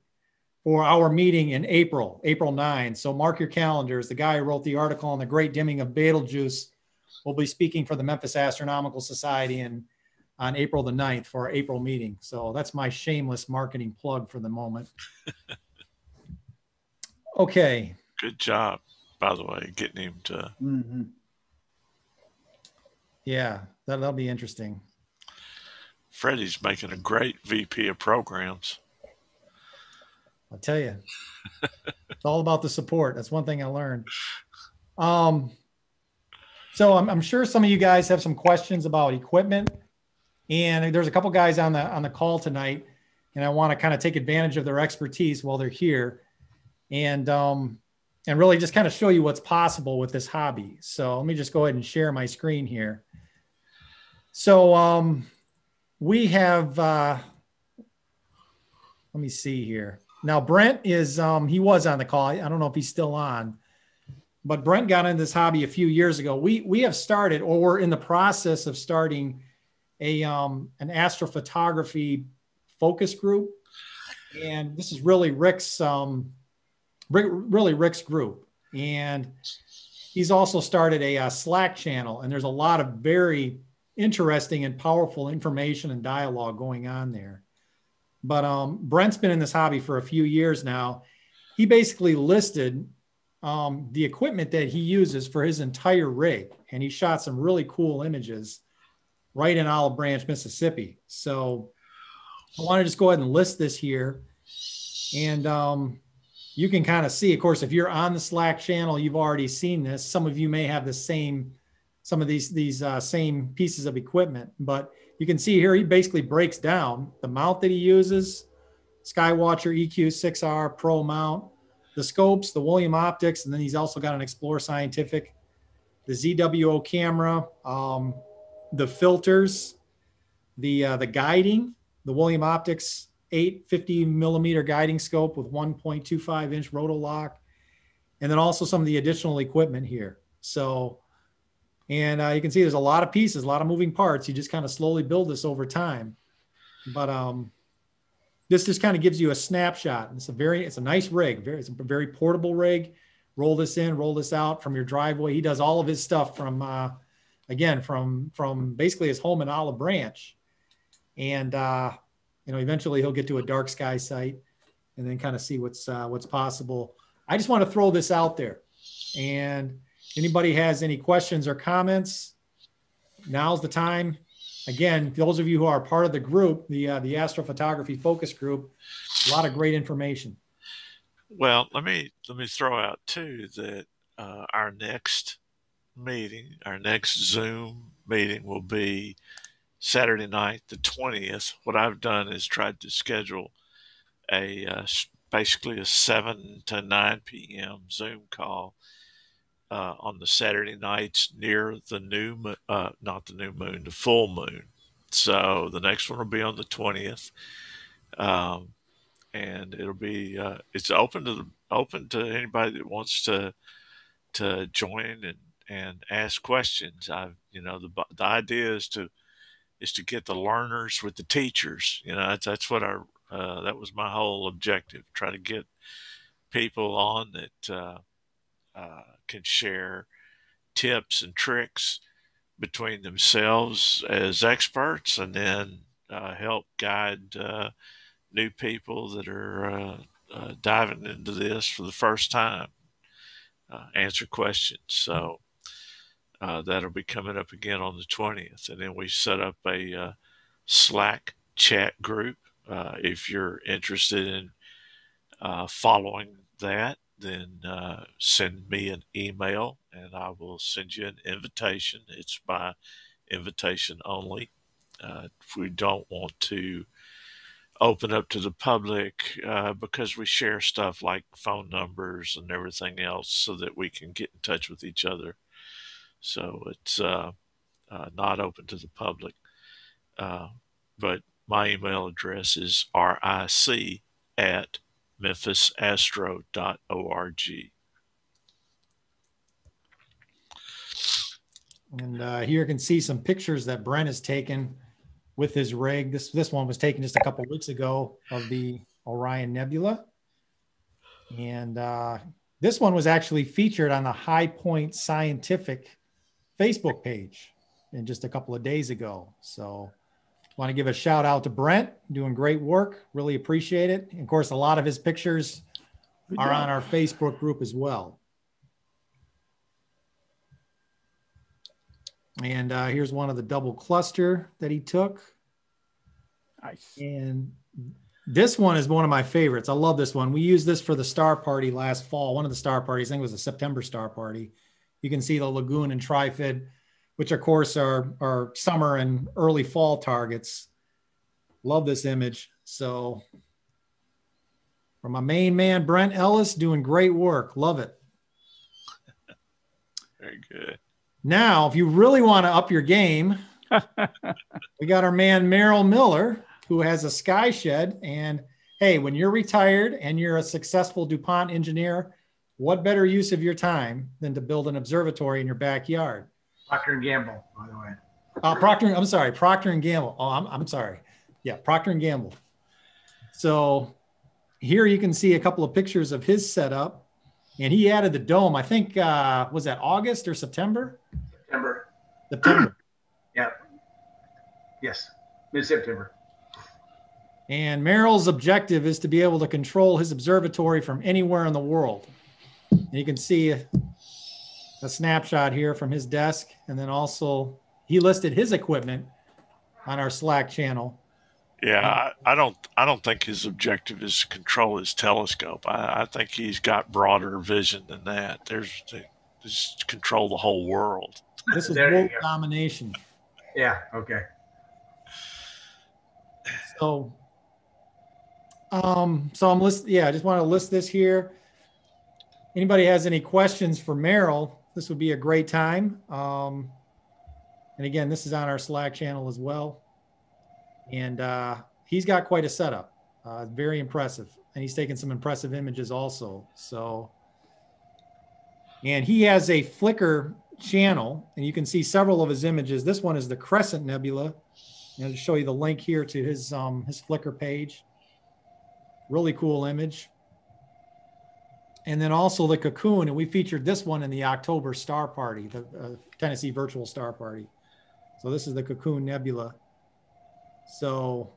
for our meeting in April, April 9. So mark your calendars. The guy who wrote the article on the great dimming of Betelgeuse will be speaking for the Memphis Astronomical Society in, on April the 9th for our April meeting. So that's my shameless marketing plug for the moment. okay. Good job, by the way, getting him to. Mm-hmm. Yeah, that, that'll be interesting. Freddie's making a great VP of programs. I'll tell you, it's all about the support. That's one thing I learned. Um, so I'm, I'm sure some of you guys have some questions about equipment, and there's a couple guys on the on the call tonight, and I want to kind of take advantage of their expertise while they're here, and um, and really just kind of show you what's possible with this hobby. So let me just go ahead and share my screen here. So um, we have. Uh, let me see here. Now Brent is um, he was on the call. I don't know if he's still on, but Brent got into this hobby a few years ago. We we have started, or we're in the process of starting, a um, an astrophotography focus group, and this is really Ric's um, Ric, really Ric's group, and he's also started a, a Slack channel, and there's a lot of very interesting and powerful information and dialogue going on there. But um, Brent's been in this hobby for a few years now. He basically listed um, the equipment that he uses for his entire rig, and he shot some really cool images right in Olive Branch, Mississippi. So I want to just go ahead and list this here, and um, you can kind of see. Of course, if you're on the Slack channel, you've already seen this. Some of you may have the same, some of these these uh, same pieces of equipment, but you can see here he basically breaks down the mount that he uses, Skywatcher EQ6R Pro mount, the scopes, the William Optics, and then he's also got an Explore Scientific, the ZWO camera, um, the filters, the uh, the guiding, the William Optics 850 millimeter guiding scope with 1.25 inch rotolock, and then also some of the additional equipment here. So and uh, you can see there's a lot of pieces, a lot of moving parts. You just kind of slowly build this over time. But um, this just kind of gives you a snapshot. It's a very, it's a nice rig. Very, it's a very portable rig. Roll this in, roll this out from your driveway. He does all of his stuff from, uh, again, from from basically his home in Olive Branch, and uh, you know, eventually he'll get to a dark sky site, and then kind of see what's uh, what's possible. I just want to throw this out there, and Anybody has any questions or comments? Now's the time. Again, those of you who are part of the group, the uh, the astrophotography focus group, a lot of great information. Well, let me let me throw out too that uh, our next meeting, our next Zoom meeting, will be Saturday night, the twentieth. What I've done is tried to schedule a uh, basically a seven to nine p.m. Zoom call uh, on the Saturday nights near the new, uh, not the new moon, the full moon. So the next one will be on the twentieth, um, and it'll be uh, it's open to the, open to anybody that wants to to join and and ask questions. I you know the the idea is to is to get the learners with the teachers. You know that's that's what our uh, that was my whole objective. Try to get people on that uh, uh, can share tips and tricks between themselves as experts and then uh, help guide uh, new people that are uh, uh diving into this for the first time, uh, answer questions. So uh, that'll be coming up again on the 20th. And then we set up a Slack chat group if you're interested in following that then uh, send me an email and I will send you an invitation. It's by invitation only. Uh, we don't want to open up to the public uh, because we share stuff like phone numbers and everything else so that we can get in touch with each other. So it's uh, uh, not open to the public. Uh, but my email address is ric at memphisastro.org. And uh, here you can see some pictures that Brent has taken with his rig. This this one was taken just a couple weeks ago of the Orion Nebula. And uh, this one was actually featured on the High Point Scientific Facebook page and just a couple of days ago. So want to give a shout out to Brent, doing great work. Really appreciate it. And of course, a lot of his pictures Good are job. on our Facebook group as well. And uh, here's one of the double cluster that he took. Nice. And this one is one of my favorites. I love this one. We used this for the star party last fall. One of the star parties, I think it was a September star party. You can see the lagoon and trifid, which of course are, are summer and early fall targets. Love this image. So from my main man, Brent Ellis, doing great work. Love it. Very good. Now, if you really want to up your game, we got our man Merrill Miller, who has a sky shed. And hey, when you're retired and you're a successful DuPont engineer, what better use of your time than to build an observatory in your backyard? Procter and Gamble, by the way. Uh, Procter, I'm sorry, Procter and Gamble. Oh, I'm, I'm sorry. Yeah, Procter and Gamble. So here you can see a couple of pictures of his setup, and he added the dome. I think uh, was that August or September? September. September. Yeah. Yes. Mid September. And Merrill's objective is to be able to control his observatory from anywhere in the world. And you can see a, a snapshot here from his desk. And then also he listed his equipment on our Slack channel. Yeah, I, I don't. I don't think his objective is to control his telescope. I, I think he's got broader vision than that. There's to just control the whole world. This is There world domination. Yeah. Okay. So, um, so I'm list. Yeah, I just want to list this here. Anybody has any questions for Merrill? This would be a great time. Um, and again, this is on our Slack channel as well. And uh, he's got quite a setup. Uh, very impressive, and he's taken some impressive images also. So, and he has a Flickr channel, and you can see several of his images. This one is the Crescent Nebula. And I'll just show you the link here to his um, his Flickr page. Really cool image. And then also the cocoon, and we featured this one in the October Star Party, the uh, Tennessee Virtual Star Party. So this is the Cocoon Nebula. So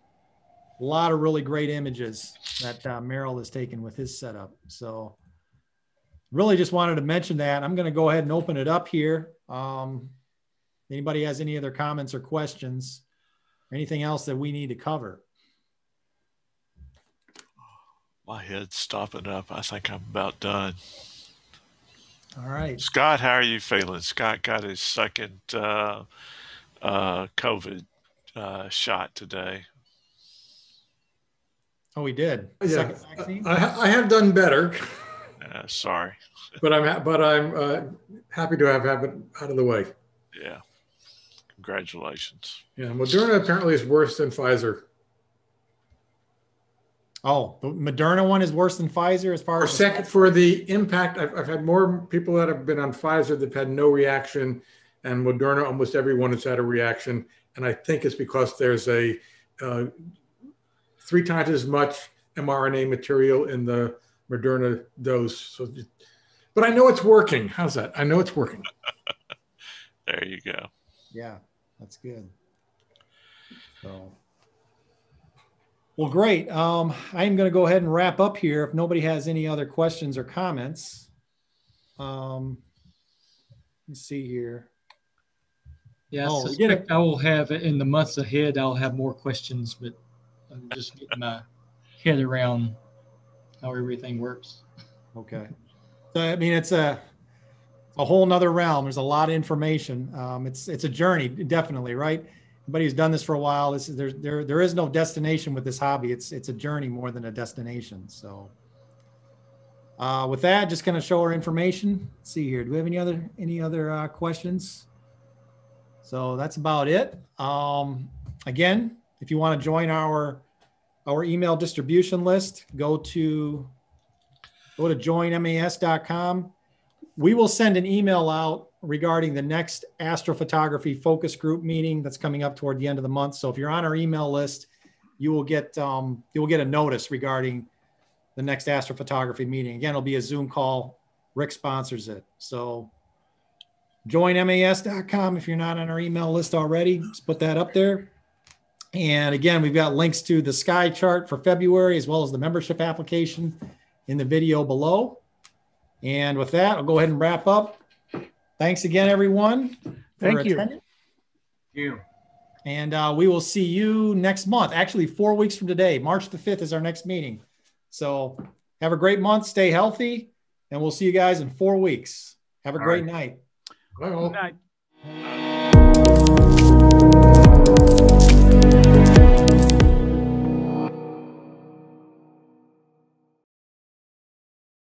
a lot of really great images that uh, Merrill has taken with his setup. So really just wanted to mention that. I'm going to go ahead and open it up here. Um, anybody has any other comments or questions? Anything else that we need to cover? My head's stopping up. I think I'm about done. All right. Scott, how are you feeling? Scott got his second uh, uh, COVID uh, shot today. Oh, we did. Yeah, Second vaccine? I, I have done better, Uh, sorry. but I'm ha- but I'm uh, happy to have have it out of the way. Yeah. Congratulations. Yeah, Moderna apparently is worse than Pfizer. Oh, the Moderna one is worse than Pfizer as far Or as second for the impact. I've, I've had more people that have been on Pfizer that've had no reaction, and Moderna almost everyone has had a reaction. And I think it's because there's a uh, three times as much mRNA material in the Moderna dose. So, but I know it's working. How's that? I know it's working. There you go. Yeah, that's good. So, well, great. Um, I'm going to go ahead and wrap up here. If nobody has any other questions or comments, um, let's see here. Yeah, I Oh, it. suspect I will have in the months ahead. I'll have more questions, but I'm just getting my head around how everything works. Okay. So I mean, it's a a whole nother realm. There's a lot of information. Um, it's it's a journey, definitely, right? Who's done this for a while, this is there there there is no destination with this hobby. It's it's a journey more than a destination. So uh, with that, just gonna show our information. Let's see here. Do we have any other any other uh, questions? So that's about it. Um, again, if you want to join our our email distribution list, go to go to joinmas.com. we will send an email out regarding the next astrophotography focus group meeting that's coming up toward the end of the month. So if you're on our email list, you will get um, you will get a notice regarding the next astrophotography meeting. Again, it'll be a Zoom call. Ric sponsors it. So join mas.com if you're not on our email list already. Just put that up there. And again, we've got links to the sky chart for February as well as the membership application in the video below. And with that, I'll go ahead and wrap up. Thanks again, everyone. Thank you. Thank you. And uh, we will see you next month. Actually, four weeks from today, March the 5th is our next meeting. So have a great month. Stay healthy. And we'll see you guys in four weeks. Have a All great right. night. Bye all. Good night.